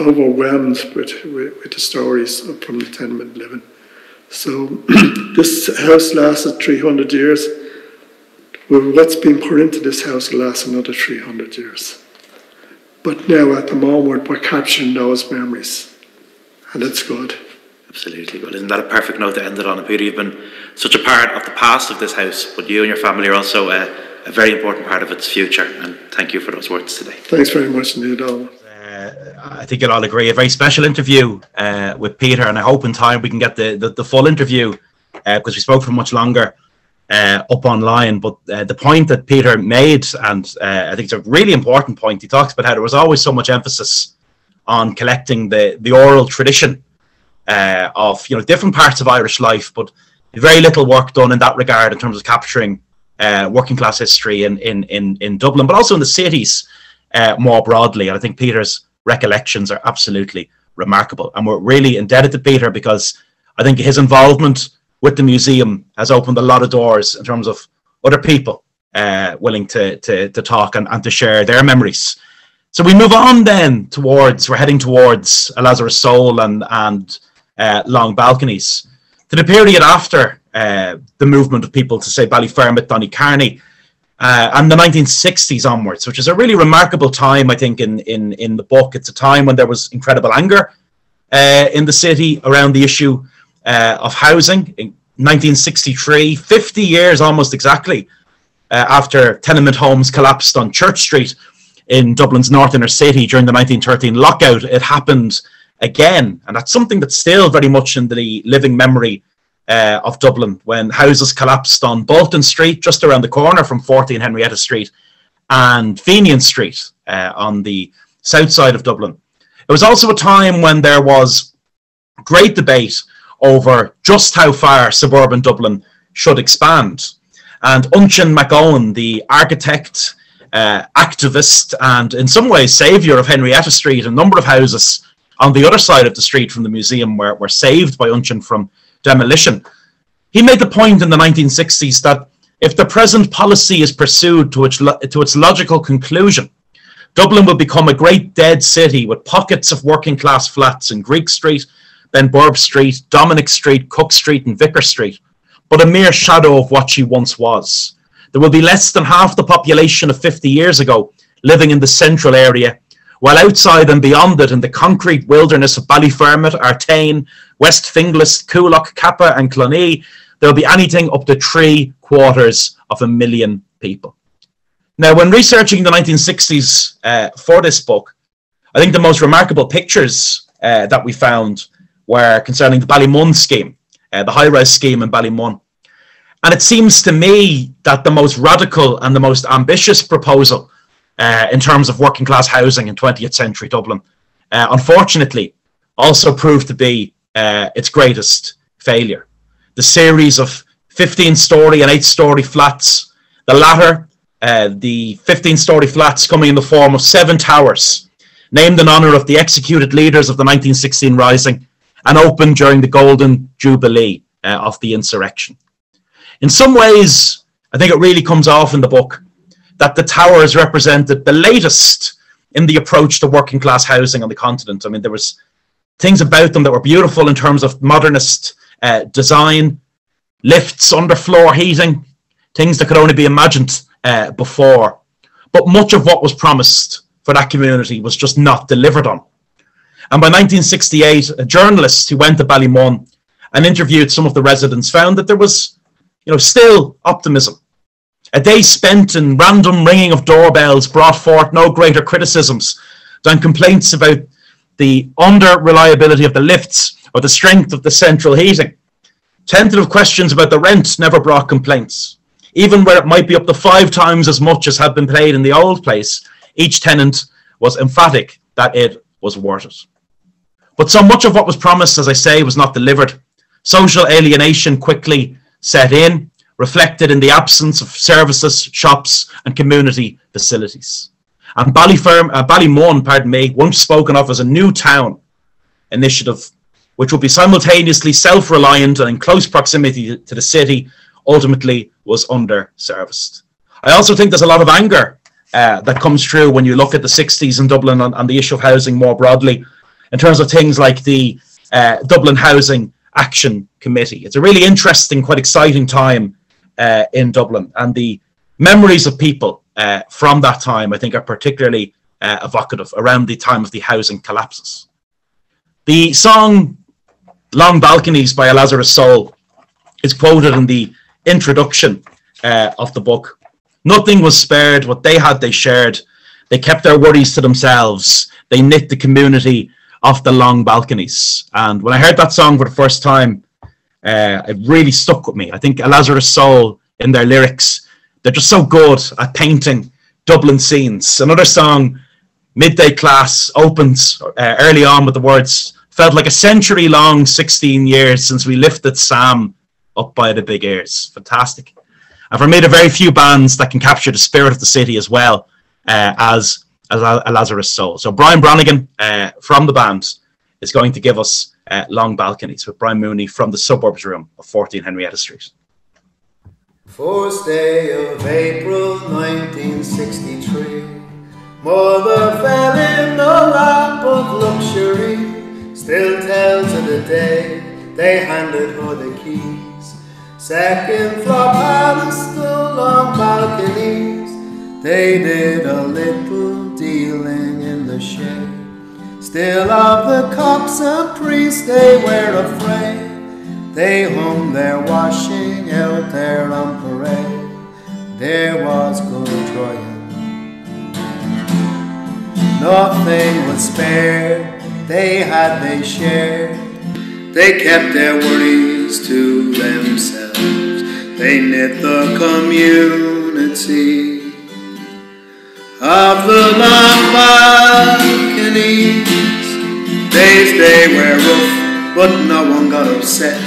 overwhelmed with, with, with the stories from the tenement living. So *clears throat* this house lasted 300 years. Well, what's been put into this house will last another 300 years. But now at the moment we're capturing those memories, and it's good. Absolutely. Well, isn't that a perfect note to end it on? Peter, you've been such a part of the past of this house, but you and your family are also a, a very important part of its future. And thank you for those words today. Thanks very much indeed, Alan. Uh, I think you'll all agree. A very special interview uh, with Peter, and I hope in time we can get the, the, the full interview uh, because we spoke for much longer uh, up online. But uh, the point that Peter made, and uh, I think it's a really important point, he talks about how there was always so much emphasis on collecting the, the oral tradition uh, of you know different parts of Irish life, but very little work done in that regard in terms of capturing uh, working class history in, in in in Dublin, but also in the cities uh, more broadly. And I think Peter's recollections are absolutely remarkable, and we're really indebted to Peter because I think his involvement with the museum has opened a lot of doors in terms of other people uh, willing to, to, to talk and, and to share their memories. So we move on then towards, we're heading towards a Lazarus Soul and, and uh, long balconies. To the period after uh, the movement of people to say Ballyfermot, Donnycarney, uh, and the 1960s onwards, which is a really remarkable time, I think, in, in, in the book. It's a time when there was incredible anger uh, in the city around the issue uh, of housing. In 1963, 50 years almost exactly uh, after tenement homes collapsed on Church Street in Dublin's north inner city during the 1913 lockout, it happened again. And that's something that's still very much in the living memory uh, of Dublin when houses collapsed on Bolton Street, just around the corner from 14 Henrietta Street, and Fenian Street uh, on the south side of Dublin. It was also a time when there was great debate over just how far suburban Dublin should expand. And Uinseann MacEoin, the architect, uh, activist, and in some ways saviour of Henrietta Street, a number of houses on the other side of the street from the museum were, were saved by Uinseann from demolition. He made the point in the 1960s that if the present policy is pursued to its, to its logical conclusion, Dublin will become a great dead city with pockets of working class flats in Greek Street, Benburb Street, Dominic Street, Cook Street, and Vicar Street, but a mere shadow of what she once was. There will be less than half the population of 50 years ago living in the central area, while outside and beyond it in the concrete wilderness of Ballyfermot, Artane, West Finglas, Coolock, Cabra, and Clonee, there will be anything up to three quarters of a million people. Now, when researching the 1960s uh, for this book, I think the most remarkable pictures uh, that we found were concerning the Ballymun scheme, uh, the high-rise scheme in Ballymun. And it seems to me that the most radical and the most ambitious proposal uh, in terms of working class housing in 20th century Dublin, uh, unfortunately, also proved to be uh, its greatest failure. The series of 15 story and 8 story flats, the latter, uh, the 15 story flats coming in the form of seven towers, named in honour of the executed leaders of the 1916 Rising and opened during the Golden Jubilee uh, of the insurrection. In some ways, I think it really comes off in the book that the tower towers represented the latest in the approach to working class housing on the continent. I mean, there was things about them that were beautiful in terms of modernist uh, design, lifts, underfloor heating, things that could only be imagined uh, before. But much of what was promised for that community was just not delivered on. And by 1968, a journalist who went to Ballymun and interviewed some of the residents found that there was, you know, still optimism. A day spent in random ringing of doorbells brought forth no greater criticisms than complaints about the under reliability of the lifts or the strength of the central heating. Tentative questions about the rent never brought complaints. Even where it might be up to five times as much as had been paid in the old place, each tenant was emphatic that it was worth it. But so much of what was promised, as I say, was not delivered. Social alienation quickly set in, reflected in the absence of services, shops, and community facilities. And Ballyferm, uh, Ballymun, pardon me, once spoken of as a new town initiative, which would be simultaneously self-reliant and in close proximity to the city, ultimately was under-serviced. I also think there's a lot of anger uh, that comes through when you look at the 60s in Dublin and, the issue of housing more broadly, in terms of things like the uh, Dublin Housing Action Committee. It's a really interesting, quite exciting time uh, in Dublin, and the memories of people uh, from that time, I think, are particularly uh, evocative around the time of the housing collapses. The song Long Balconies by Lazarus Soul is quoted in the introduction uh, of the book. Nothing was spared, what they had, they shared. They kept their worries to themselves. They knit the community of the long balconies. And when I heard that song for the first time, uh, it really stuck with me. I think Lazarus Soul in their lyrics they're just so good at painting Dublin scenes. Another song, Midday Class, opens uh, early on with the words, felt like a century long 16 years since we lifted Sam up by the big ears. Fantastic. And for me, there are very few bands that can capture the spirit of the city as well uh, as a, a, Lazarus Soul. So Brian Brannigan uh, from the band is going to give us uh, Long Balconies with Brian Mooney from the suburbs room of 14 Henrietta Street. First day of April 1963, Mother fell in the lap of luxury. Still tells of the day they handed her the keys. Second floor palace, still long balconies. They did a little dealing in the shade. Still of the cocks and priests they were afraid. They hung their washing out there on parade. There was good trying. Nothing was spared, they would spare, they had they shared. They kept their worries to themselves. They knit the community of the long balconies. Days they were rough, but no one got upset.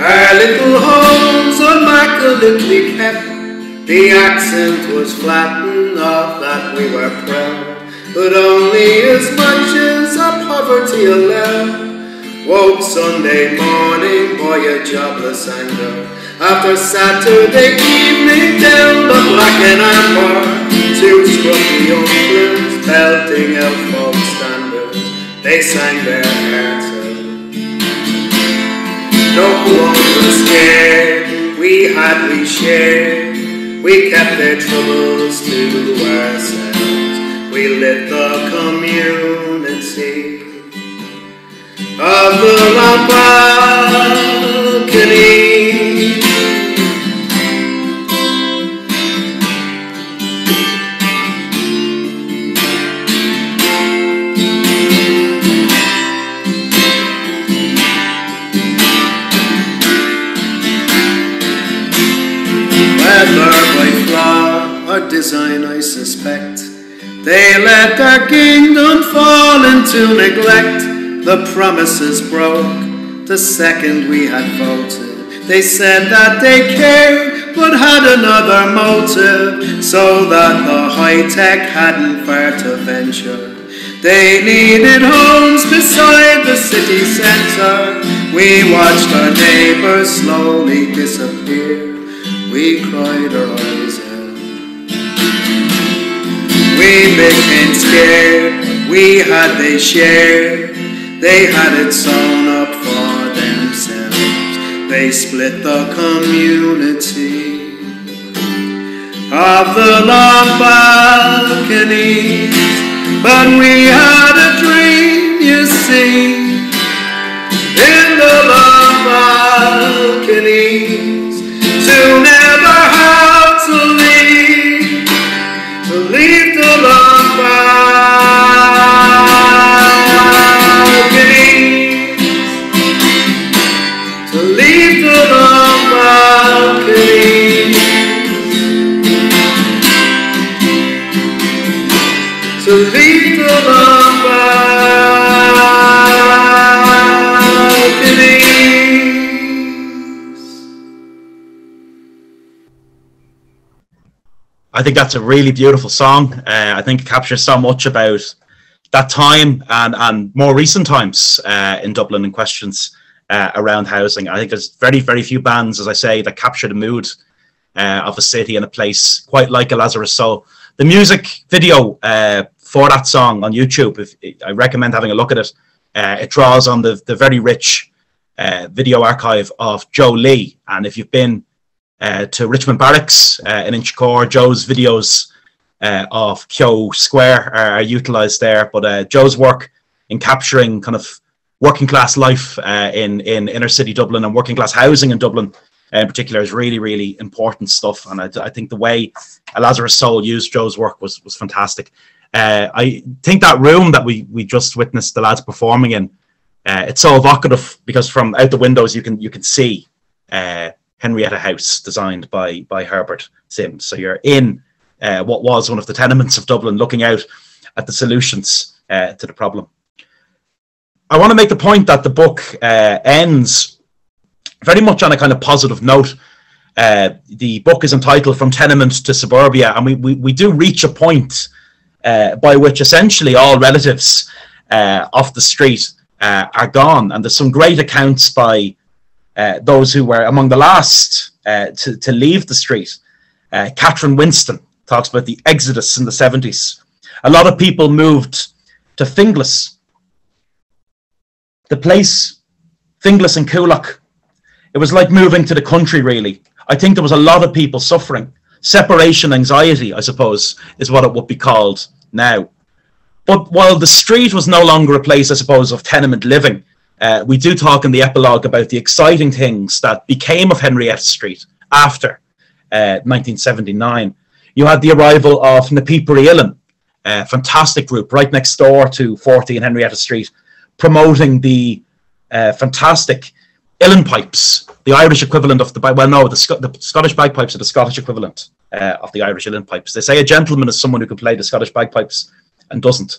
Our little homes immaculately kept. The accent was flattened off that we were proud, but only as much as our poverty allowed. Woke Sunday morning, boy, a jobless anger. After Saturday evening, down the black and amber, two scruffy uncles belting out folk standards. They sang their hearts out. No one was scared, we had we shared. We kept their troubles to ourselves. We lit the community of the long suspect, they let their kingdom fall into neglect. The promises broke the second we had voted. They said that they cared, but had another motive, so that the high tech hadn't far to venture. They needed homes beside the city center. We watched our neighbors slowly disappear. We cried our eyes. We became scared. We had they shared. They had it sewn up for themselves. They split the community of the long balconies. But we had a dream, you see, in the long balconies to never have to leave, leave the long balconies, think that's a really beautiful song. Uh, I think it captures so much about that time and, and more recent times uh, in Dublin and questions uh, around housing. I think there's very, very few bands, as I say, that capture the mood uh, of a city and a place quite like a Lazarus Soul. The music video uh, for that song on YouTube, if, I recommend having a look at it. Uh, it draws on the, the very rich video archive of Joe Lee. And if you've been uh, to Richmond Barracks uh, in Inchicore, Joe's videos uh, of Keogh Square are, are utilised there. But uh, Joe's work in capturing kind of working class life uh, in, in inner city Dublin and working class housing in Dublin in particular is really, really important stuff. And I, I think the way Lazarus Soul used Joe's work was, was fantastic. Uh, I think that room that we, we just witnessed the lads performing in, it's so evocative because from out the windows you can you can see Henrietta House designed by by Herbert Simms. So you're in uh, what was one of the tenements of Dublin, looking out at the solutions uh, to the problem. I want to make the point that the book uh, ends very much on a kind of positive note. Uh, the book is entitled From Tenement to Suburbia, and we, we, we do reach a point uh, by which essentially all relatives uh, off the street are gone. And there's some great accounts by uh, those who were among the last uh, to, to leave the street. Uh, Catherine Winston talks about the exodus in the 70s. A lot of people moved to Finglas. The place, Finglas and Coolock, it was like moving to the country, really. I think there was a lot of people suffering. separation anxiety, I suppose, is what it would be called now. But while the street was no longer a place, I suppose, of tenement living, uh, we do talk in the epilogue about the exciting things that became of Henrietta Street after uh, 1979. You had the arrival of Na Píobairí Uilleann, a fantastic group right next door to 40 and Henrietta Street, promoting the uh, fantastic Uilleann pipes, the Irish equivalent of the well, no, the, the Scottish bagpipes are the Scottish equivalent uh, of the Irish Uilleann pipes. They say a gentleman is someone who can play the Scottish bagpipes and doesn't.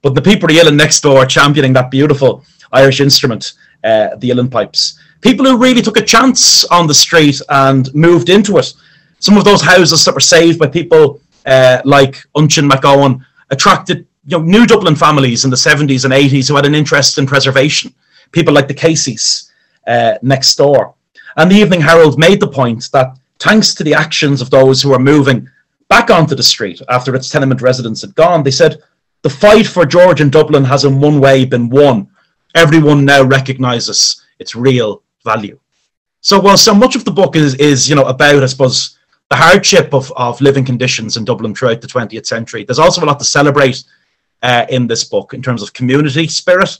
But the people Uilleann next door championing that beautiful Irish instrument, uh, the Uilleann pipes. People who really took a chance on the street and moved into it. Some of those houses that were saved by people uh, like Uinseann MacEoin attracted you know, new Dublin families in the 70s and 80s who had an interest in preservation. People like the Caseys uh, next door. And the Evening Herald made the point that thanks to the actions of those who were moving back onto the street after its tenement residents had gone, they said the fight for Georgian Dublin has in one way been won. Everyone now recognises its real value. So while so much of the book is, is you know, about, I suppose, the hardship of, of living conditions in Dublin throughout the 20th century, there's also a lot to celebrate uh, in this book in terms of community spirit.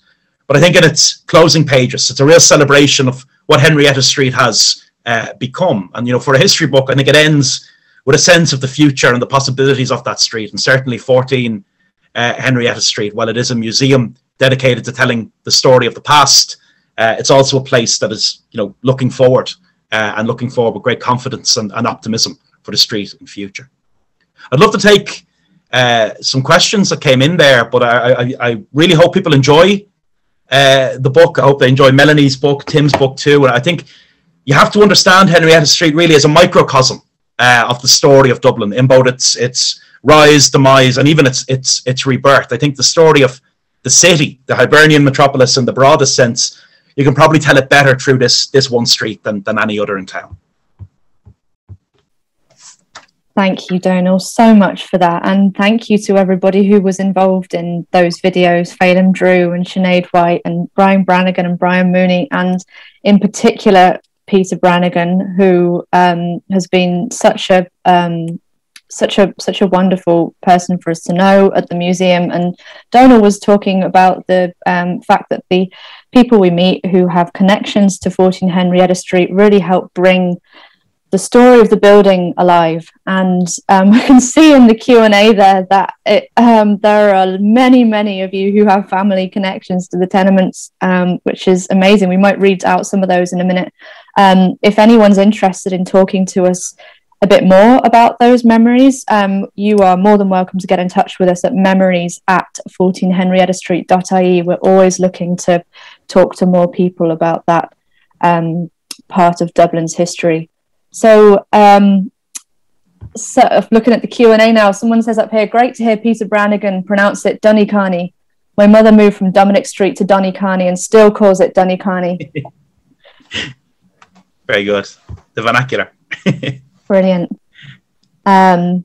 But I think in its closing pages, it's a real celebration of what Henrietta Street has uh, become. And, you know, for a history book, I think it ends with a sense of the future and the possibilities of that street. And certainly 14 uh, Henrietta Street, while it is a museum dedicated to telling the story of the past, uh, it's also a place that is, you know, looking forward uh, and looking forward with great confidence and, and, optimism for the street in future. I'd love to take uh, some questions that came in there, but I, I, I really hope people enjoy uh, the book. I hope they enjoy Melanie's book, Tim's book too. And I think you have to understand Henrietta Street really as a microcosm uh, of the story of Dublin in both its its rise, demise, and even its its its rebirth. I think the story of the city, the Hibernian metropolis, in the broadest sense, you can probably tell it better through this this one street than than any other in town. Thank you, Donal, so much for that. And thank you to everybody who was involved in those videos Phelim Drew and Sinead White and Brian Brannigan and Brian Mooney, and in particular, Peter Brannigan, who um, has been such a um, such a such a wonderful person for us to know at the museum. And Donal was talking about the um, fact that the people we meet who have connections to 14 Henrietta Street really help bring the story of the building alive. And um, *laughs* I can see in the Q and A there that it, um, there are many, many of you who have family connections to the tenements, um, which is amazing. We might read out some of those in a minute. Um, if anyone's interested in talking to us a bit more about those memories, um, you are more than welcome to get in touch with us at memories at 14henriettastreet.ie. We're always looking to talk to more people about that um, part of Dublin's history. So, um, looking at the Q and A now, someone says up here, "Great to hear Peter Brannigan pronounce it Donaghcanney." My mother moved from Dominic Street to Donaghcanney and still calls it Donaghcanney. *laughs* Very good. The vernacular. *laughs* Brilliant. Um,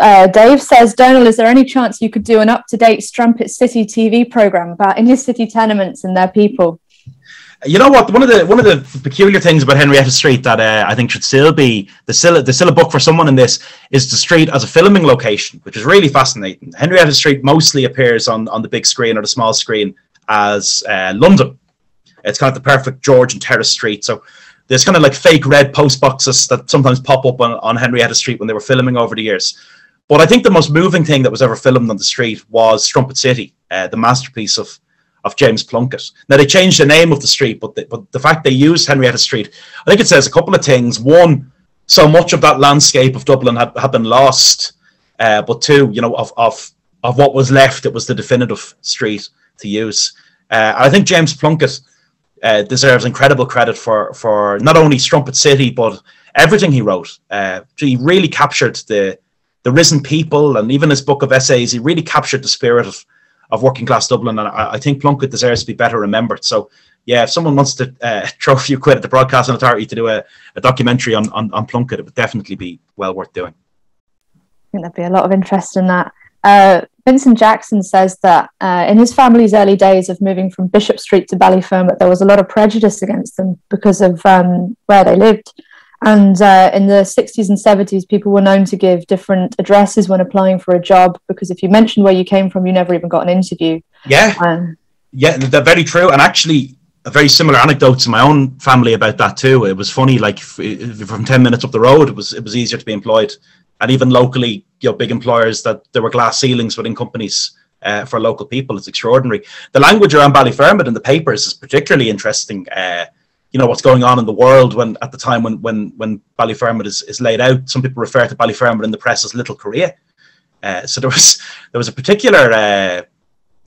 uh, Dave says, Donal, is there any chance you could do an up to date Strumpet City TV program about inner city tenements and their people? You know what? One of the one of the peculiar things about Henrietta Street that uh, I think should still be the still the still a book for someone in this is the street as a filming location, which is really fascinating. Henrietta Street mostly appears on on the big screen or the small screen as uh, London. It's kind of the perfect Georgian terrace street. So there's kind of like fake red post boxes that sometimes pop up on, on Henrietta Street when they were filming over the years. But I think the most moving thing that was ever filmed on the street was Strumpet City, uh, the masterpiece of of James Plunkett. Now they changed the name of the street, but the, but the fact they used Henrietta Street, I think it says a couple of things. One, so much of that landscape of Dublin had, had been lost, uh, but two, you know, of, of of what was left, it was the definitive street to use. Uh, I think James Plunkett uh, deserves incredible credit for for not only Strumpet City but everything he wrote. Uh, he really captured the the risen people, and even his book of essays, he really captured the spirit of of working class Dublin. And I, I think Plunkett deserves to be better remembered. So yeah, if someone wants to uh, *laughs* throw a few quid at the Broadcasting Authority to do a, a documentary on, on, on Plunkett, it would definitely be well worth doing. I think there'd be a lot of interest in that. Uh, Vincent Jackson says that uh, in his family's early days of moving from Bishop Street to Ballyfermot, there was a lot of prejudice against them because of um, where they lived. And uh, in the 60s and 70s, people were known to give different addresses when applying for a job because if you mentioned where you came from, you never even got an interview. Yeah. Um, yeah, they're very true. And actually, a very similar anecdote to my own family about that too. It was funny, like from 10 minutes up the road, it was, it was easier to be employed. And even locally, you know, big employers that there were glass ceilings within companies uh, for local people. It's extraordinary. The language around Ballyfermot in the papers is particularly interesting. Uh, you know what's going on in the world when at the time when when when Ballyfermot is, is laid out. Some people refer to Ballyfermot in the press as Little Korea. Uh, so there was there was a particular uh,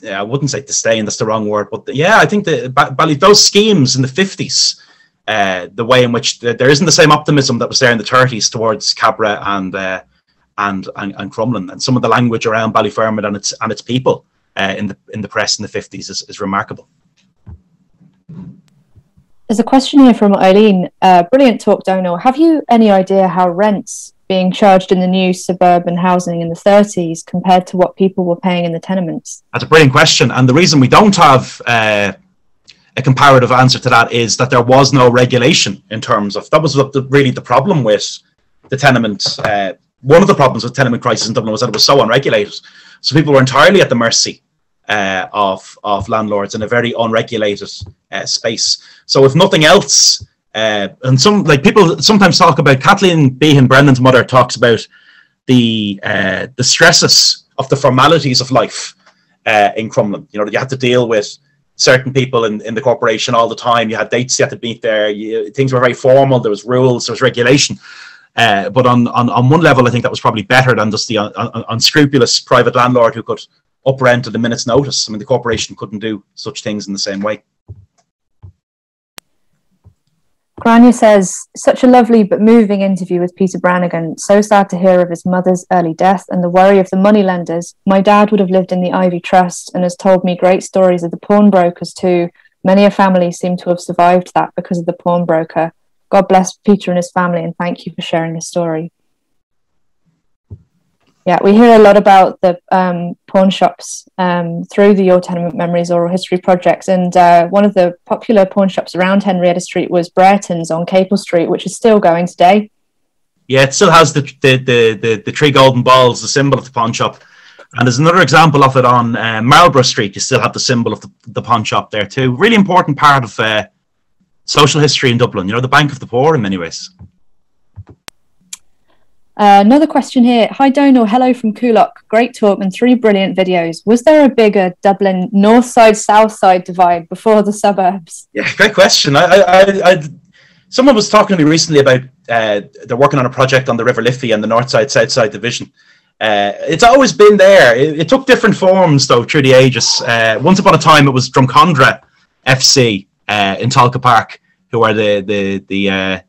I wouldn't say disdain that's the wrong word, but the, yeah, I think the Bally those schemes in the fifties, uh, the way in which the, there isn't the same optimism that was there in the thirties towards Cabra and, uh, and and and Crumlin, and some of the language around Ballyfermot and its and its people uh, in the in the press in the fifties is, is remarkable. There's a question here from Eileen. Uh, brilliant talk, Donal. Have you any idea how rents being charged in the new suburban housing in the 30s compared to what people were paying in the tenements? That's a brilliant question. And the reason we don't have uh, a comparative answer to that is that there was no regulation in terms of that was the, really the problem with the tenement. Uh, one of the problems with tenement crisis in Dublin was that it was so unregulated. So people were entirely at the mercy uh, of of landlords in a very unregulated uh, space. So if nothing else, uh, and some like people sometimes talk about Kathleen Behan Brendan's mother talks about the uh, the stresses of the formalities of life uh, in Crumlin. You know that you had to deal with certain people in, in the corporation all the time. You had dates you had to meet there. You, things were very formal. There was rules. There was regulation. Uh, but on, on, on one level, I think that was probably better than just the un, un, unscrupulous private landlord who could up rent at a minute's notice. I mean, the corporation couldn't do such things in the same way. Grania says, such a lovely but moving interview with Peter Brannigan. So sad to hear of his mother's early death and the worry of the moneylenders. My dad would have lived in the Iveagh Trust and has told me great stories of the pawnbrokers too. Many a family seem to have survived that because of the pawnbroker. God bless Peter and his family and thank you for sharing his story. Yeah, we hear a lot about the um, pawn shops um, through the Your Tenement Memories Oral History projects. And uh, one of the popular pawn shops around Henrietta Street was Brereton's on Capel Street, which is still going today. Yeah, it still has the, the, the, the, the three golden balls, the symbol of the pawn shop. And there's another example of it on uh, Marlborough Street. You still have the symbol of the, the pawn shop there too. Really important part of uh, social history in Dublin. You know, the Bank of the Poor in many ways. Uh, another question here. Hi, Donal. Hello from Coolock. Great talk and three brilliant videos. Was there a bigger Dublin north side, south side divide before the suburbs? Yeah, great question. I, I, I, someone was talking to me recently about uh, they're working on a project on the River Liffey and the north side, south side division. Uh, it's always been there. It, it, took different forms though through the ages. Uh, once upon a time, it was Drumcondra FC uh, in Tolka Park, who are the the the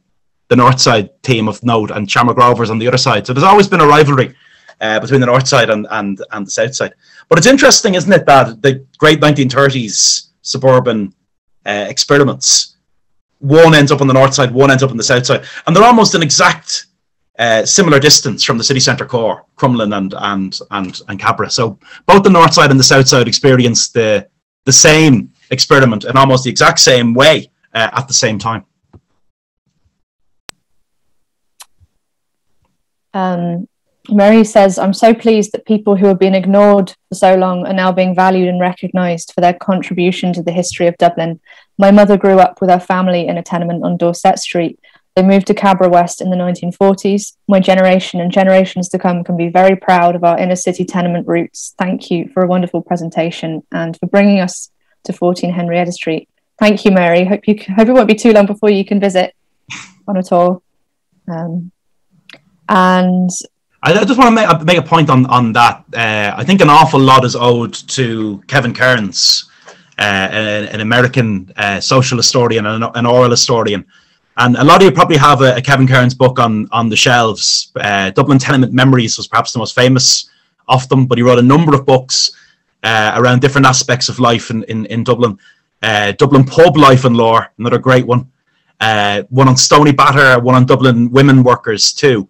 the north side team of note and Shamrock Rovers on the other side. So there's always been a rivalry uh, between the north side and, and, and the south side. But it's interesting, isn't it, that the great 1930s suburban uh, experiments, one ends up on the north side, one ends up on the south side, and they're almost an exact uh, similar distance from the city centre core, Crumlin and and and and Cabra. So both the north side and the south side experienced the the same experiment in almost the exact same way uh, at the same time. Um, Mary says, I'm so pleased that people who have been ignored for so long are now being valued and recognised for their contribution to the history of Dublin. My mother grew up with her family in a tenement on Dorset Street. They moved to Cabra West in the 1940s. My generation and generations to come can be very proud of our inner city tenement roots. Thank you for a wonderful presentation and for bringing us to 14 Henrietta Street. Thank you, Mary. Hope you hope it won't be too long before you can visit on a tour. Um, and I, just want to make, make a point on on that. Uh, I think an awful lot is owed to Kevin Kearns, uh, an, an, American uh, social historian and an, oral historian. And a lot of you probably have a, a Kevin Kearns book on on the shelves. Uh, Dublin Tenement Memories was perhaps the most famous of them, but he wrote a number of books uh, around different aspects of life in in, in Dublin. Uh, Dublin pub life and lore, another great one. one on Stoneybatter, one on Dublin women workers too.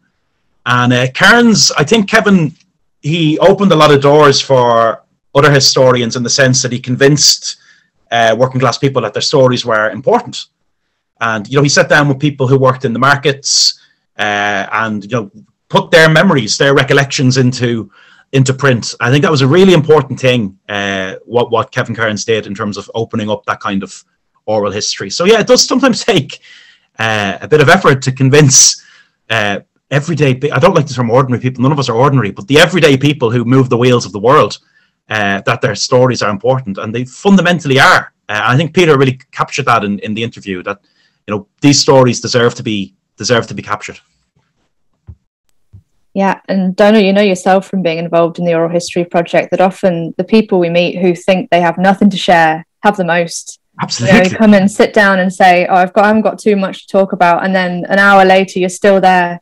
And uh, Kearns, I think Kevin, he opened a lot of doors for other historians in the sense that he convinced uh, working class people that their stories were important. And you know, he sat down with people who worked in the markets uh, and you know put their memories, their recollections into into print. I think that was a really important thing. Uh, what what Kevin Kearns did in terms of opening up that kind of oral history. So yeah, it does sometimes *laughs* take uh, a bit of effort to convince uh, everyday. I don't like the term ordinary people. None of us are ordinary, but the everyday people who move the wheels of the world uh, that their stories are important, and they fundamentally are. Uh, I think Peter really captured that in, in the interview. That you know these stories deserve to be deserve to be captured. Yeah, and Donal, you know yourself from being involved in the oral history project that often the people we meet who think they have nothing to share have the most. Absolutely. You know, come and sit down and say, "Oh, I've got, I haven't got too much to talk about," and then an hour later, you're still there,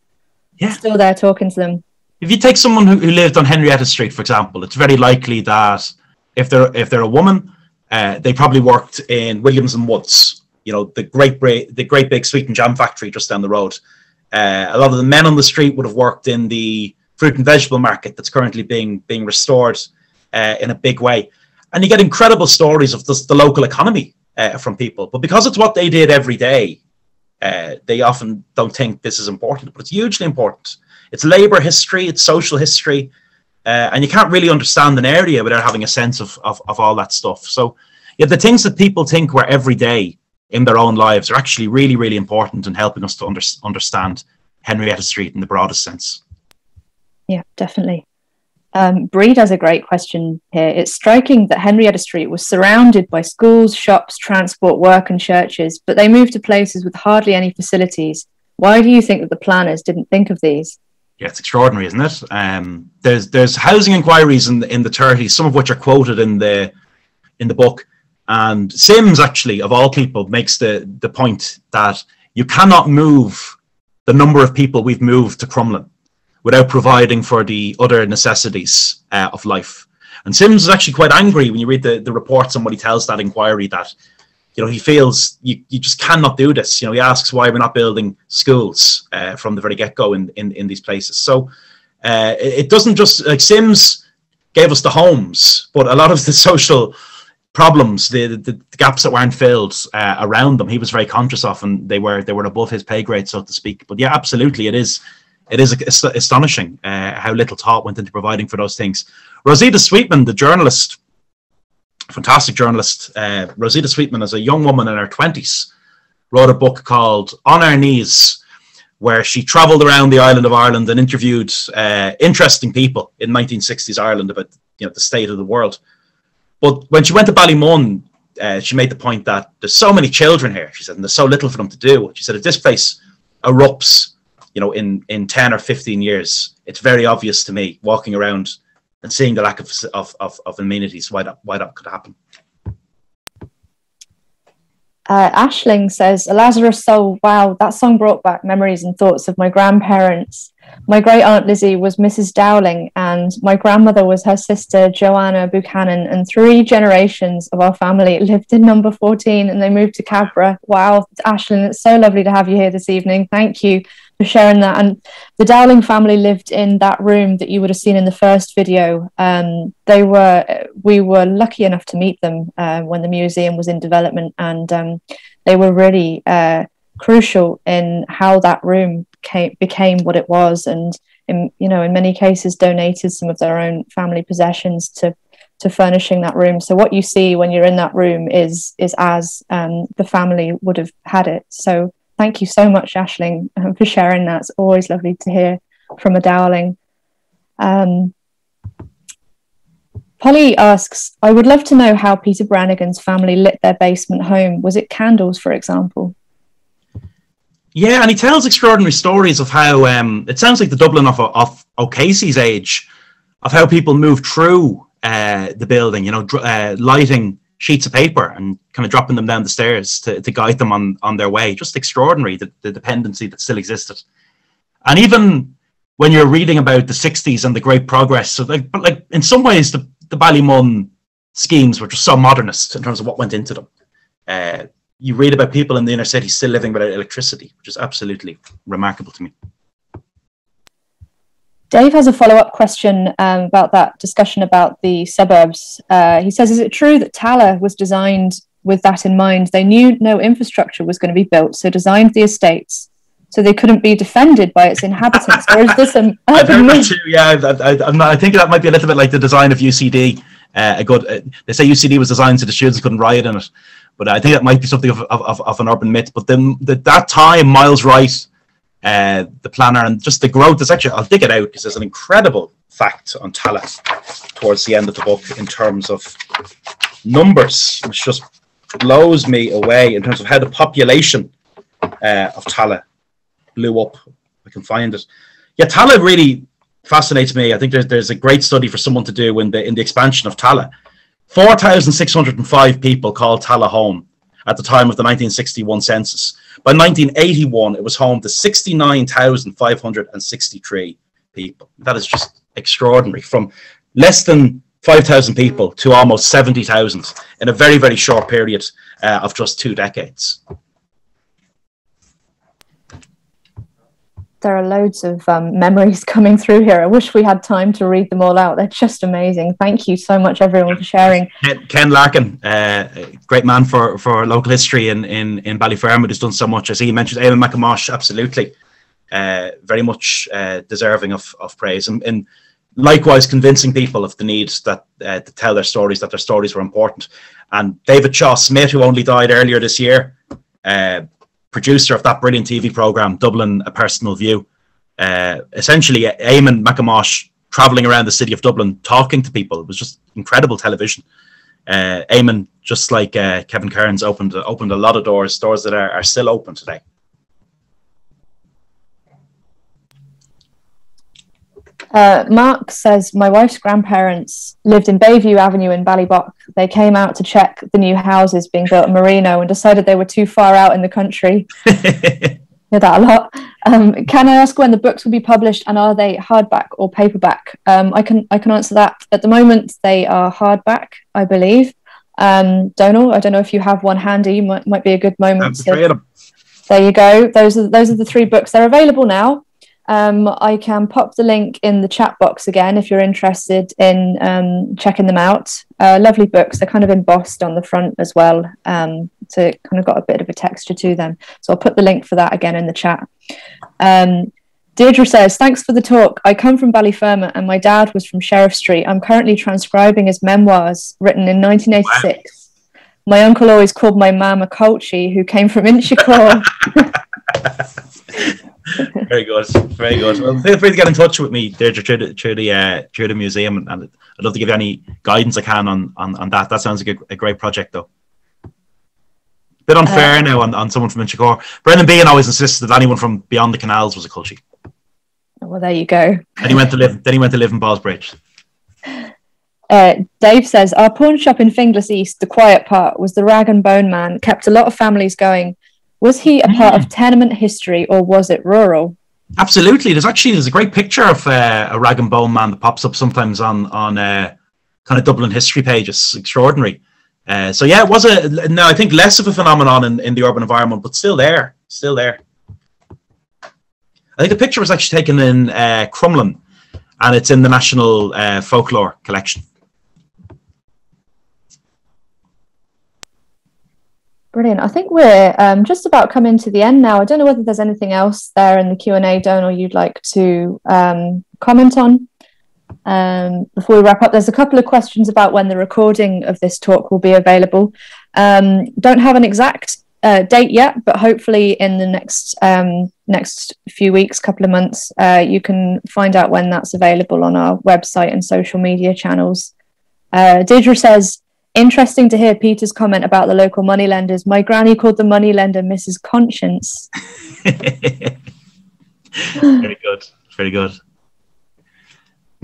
yeah, still there talking to them. If you take someone who, who lived on Henrietta Street, for example, it's very likely that if they're if they're a woman, uh, they probably worked in Williams and Woods, you know, the great the great big sweet and jam factory just down the road. Uh, a lot of the men on the street would have worked in the fruit and vegetable market that's currently being being restored uh, in a big way, and you get incredible stories of the local economy uh, from people. But because it's what they did every day, uh, they often don't think this is important, but it's hugely important. It's labor history, it's social history, uh, and you can't really understand an area without having a sense of, of, of all that stuff. So, yeah, the things that people think were every day in their own lives are actually really, really important in helping us to under, understand Henrietta Street in the broadest sense. Yeah, definitely. Um, Breed has a great question here. It's striking that Henrietta Street was surrounded by schools, shops, transport, work, and churches, but they moved to places with hardly any facilities. Why do you think that the planners didn't think of these? Yeah, it's extraordinary, isn't it? Um, there's there's housing inquiries in the, in the 30s, some of which are quoted in the in the book, and Simms actually, of all people, makes the the point that you cannot move the number of people we've moved to Crumlin without providing for the other necessities uh, of life. And Simms is actually quite angry when you read the, the reports and what he tells that inquiry that, you know, he feels you, you just cannot do this. You know, he asks why we're not building schools uh, from the very get-go in, in, in these places. So uh, it, it, doesn't just, like Simms gave us the homes, but a lot of the *laughs* social problems, the, the, the gaps that weren't filled uh, around them, he was very conscious of, and they were they were above his pay grade, so to speak. But yeah, absolutely, it is it is astonishing uh, how little thought went into providing for those things. Rosita Sweetman, the journalist, fantastic journalist, uh, Rosita Sweetman, as a young woman in her 20s, wrote a book called On Our Knees, where she traveled around the island of Ireland and interviewed uh, interesting people in 1960s Ireland about you know the state of the world. But when she went to Ballymun, uh, she made the point that there's so many children here. She said, and there's so little for them to do. She said, if this place erupts you know, in in ten or fifteen years, it's very obvious to me walking around and seeing the lack of of of, of amenities why that why that could happen. Uh, Ashling says, "A Lazarus Soul. Wow, that song brought back memories and thoughts of my grandparents. My great aunt Lizzie was Mrs. Dowling, and my grandmother was her sister Joanna Buchanan. And three generations of our family *laughs* lived in Number 14, and they moved to Cabra. Wow, Ashling, it's so lovely to have you here this evening. Thank you sharing that. And the Dowling family lived in that room that you would have seen in the first video. Um, they were we were lucky enough to meet them uh, when the museum was in development, and um, they were really uh, crucial in how that room came, became what it was, and in you know in many cases donated some of their own family possessions to to furnishing that room. So what you see when you're in that room is is as um, the family would have had it. So thank you so much, Ashling, um, for sharing that. It's always lovely to hear from a Dowling. Um, Polly asks, I would love to know how Peter Brannigan's family lit their basement home. Was it candles, for example? Yeah, and he tells extraordinary stories of how um, it sounds like the Dublin of, of O'Casey's age, of how people moved through uh, the building, you know, uh, lighting sheets of paper and kind of dropping them down the stairs to, to guide them on, on their way. Just extraordinary, the, the dependency that still existed. And even when you're reading about the 60s and the great progress, so like, but like in some ways, the, the Ballymun schemes were just so modernist in terms of what went into them. Uh, you read about people in the inner city still living without electricity, which is absolutely remarkable to me. Dave has a follow up question um, about that discussion about the suburbs. Uh, he says, Is it true that Tallaght was designed with that in mind. They knew no infrastructure was going to be built, so designed the estates so they couldn't be defended by its inhabitants. or is this an urban myth? Too, yeah, I, I, not, I, think that might be a little bit like the design of UCD. Uh, a good, uh, they say UCD was designed so the students couldn't riot in it, but I think that might be something of, of, of an urban myth. But then the, that time, Myles Wright, uh, the planner, and just the growth is actually, I'll dig it out because there's an incredible fact on Tallaght towards the end of the book in terms of numbers, which just blows me away in terms of how the population uh, of Tallaght blew up. I can find it. Yeah, Tallaght really fascinates me. I think there's there's a great study for someone to do in the in the expansion of and five people called Tallaght home at the time of the 1961 census. By 1981, it was home to 69,563 people. That is just extraordinary. From less than 5,000 people to almost 70,000 in a very, very short period uh, of just two decades. There are loads of um, memories *laughs* coming through here. I wish we had time to read them all out. They're just amazing. Thank you so much, everyone, for sharing. Ken, Larkin, uh, great man for, for local history in, in, in Ballyfermot, who's done so much. As he mentioned, Eamon Mac Thomáis, absolutely. Uh, very much uh, deserving of, of praise. And, and, likewise, convincing people of the need that uh, to tell their stories, that their stories were important. And David Shaw Smith, who only died earlier this year, uh, producer of that brilliant TV program, Dublin: A Personal View. Uh, essentially, Eamon Mac Thomáis traveling around the city of Dublin talking to people. It was just incredible television. Uh, Eamon, just like uh, Kevin Kearns, opened opened a lot of doors, doors that are, are still open today. Uh, Mark says, My wife's grandparents lived in Bayview Avenue in Ballybough. They came out to check the new houses being built in Marino and decided they were too far out in the country. *laughs* Hear that a lot. Um, can I ask when the books will be published and are they hardback or paperback? Um, I can I can answer that. At the moment, they are hardback, I believe. Um, Donal, I don't know if you have one handy. Might might be a good moment. To, there you go. Those are those are the three books. They're available now. Um, I can pop the link in the chat box again if you're interested in um, checking them out. Uh, lovely books. They're kind of embossed on the front as well. Um, so it kind of got a bit of a texture to them. So I'll put the link for that again in the chat. Um, Deirdre says, Thanks for the talk. I come from Ballyfermot and my dad was from Sheriff Street. I'm currently transcribing his memoirs written in 1986. Wow. My uncle always called my mum a culchie who came from Inchicore. *laughs* very good, very good. Well, feel free to get in touch with me there through the through the, uh, through the museum, and I'd love to give you any guidance I can on on, on that. That sounds like a, a great project, though. Bit unfair uh, now on, on someone from Inchicore. Brendan Behan always insisted that anyone from beyond the canals was a culchie. Well, there you go. Then he went to live. Then he went to live in Ballsbridge. Uh, Dave says our pawn shop in Finglas East, the quiet part, was the rag and bone man. Kept a lot of families going was he a part of tenement history or was it rural? Absolutely. There's actually there's a great picture of uh, a rag and bone man that pops up sometimes on on uh, kind of Dublin history pages. Extraordinary. Uh, so yeah, it was a no. I think less of a phenomenon in, in the urban environment, but still there, still there. I think the picture was actually taken in uh, Crumlin, and it's in the National uh, Folklore Collection. Brilliant. I think we're um, just about coming to the end now. I don't know whether there's anything else there in the Q and A, Donal, you'd like to um, comment on um, before we wrap up. There's a couple of questions about when the recording of this talk will be available. Um, don't have an exact uh, date yet, but hopefully in the next um, next few weeks, couple of months, uh, you can find out when that's available on our website and social media channels. Uh, Deirdre says Interesting to hear Peter's comment about the local moneylenders. My granny called the moneylender Mrs. Conscience. *laughs* very good. Very good.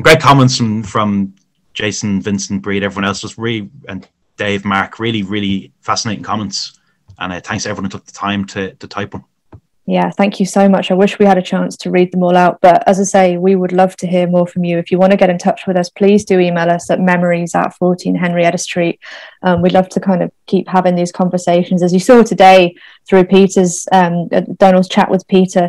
Great comments from from Jason, Vincent, Breed, everyone else. Just really and Dave, Mark, really, really fascinating comments. And uh, thanks to everyone who took the time to to type them. Yeah, thank you so much. I wish we had a chance to read them all out. But as I say, we would love to hear more from you. If you want to get in touch with us, please do email us at memories at 14 Henrietta Street. Um, we'd love to kind of keep having these conversations. As you saw today through Peter's, um, uh, Donal's chat with Peter,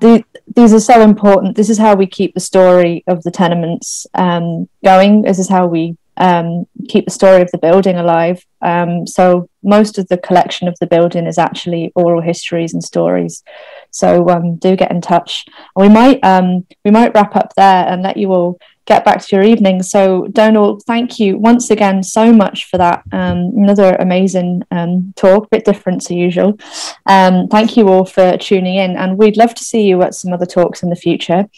the, these are so important. This is how we keep the story of the tenements um, going. This is how we um, keep the story of the building alive. Um, so most of the collection of the building is actually oral histories and stories. So um, do get in touch. We might um, we might wrap up there and let you all get back to your evening. So, Donal, thank you once again so much for that. Um, another amazing um, talk, a bit different to usual. Um, thank you all for tuning in, and we'd love to see you at some other talks in the future.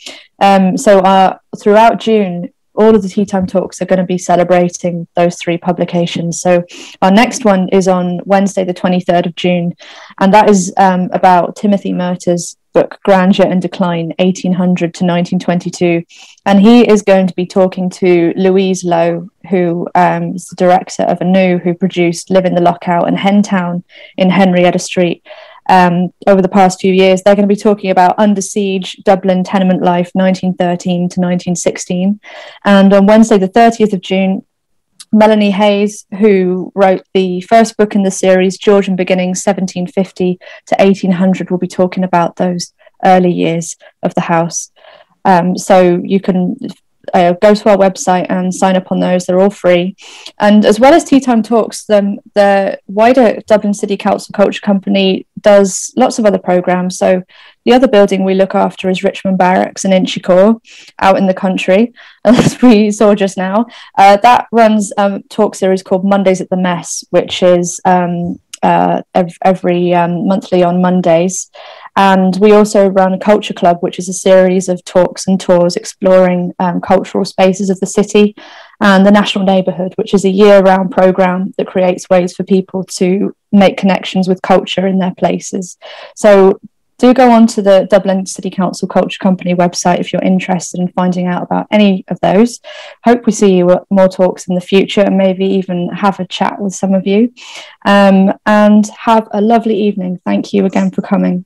Um, so, uh, throughout June, all of the tea time talks are going to be celebrating those three publications. So our next one is on Wednesday, the 23rd of June, and that is um, about Timothy Murtagh's book Grandeur and Decline, 1800 to 1922. And he is going to be talking to Louise Lowe, who um, is the director of ANU, who produced Living the Lockout and Hentown in Henrietta Street. Um, over the past few years, they're going to be talking about Under Siege, Dublin tenement life, 1913 to 1916. And on Wednesday, the 30th of June, Melanie Hayes, who wrote the first book in the series, Georgian Beginnings 1750 to 1800, will be talking about those early years of the house. Um, so you can uh, go to our website and sign up on those. They're all free. And as well as Tea Time Talks, the, the wider Dublin City Council Culture Company does lots of other programs. So the other building we look after is Richmond Barracks in Inchicore, out in the country, *laughs* as we saw just now. Uh, that runs a talk series called Mondays at the Mess, which is um, uh, every um, monthly on Mondays. And we also run a culture club, which is a series of talks and tours exploring um, cultural spaces of the city and the national neighbourhood, which is a year round programme that creates ways for people to make connections with culture in their places. So do go on to the Dublin City Council Culture Company website if you're interested in finding out about any of those. Hope we see you at more talks in the future and maybe even have a chat with some of you. Um, and have a lovely evening. Thank you again for coming.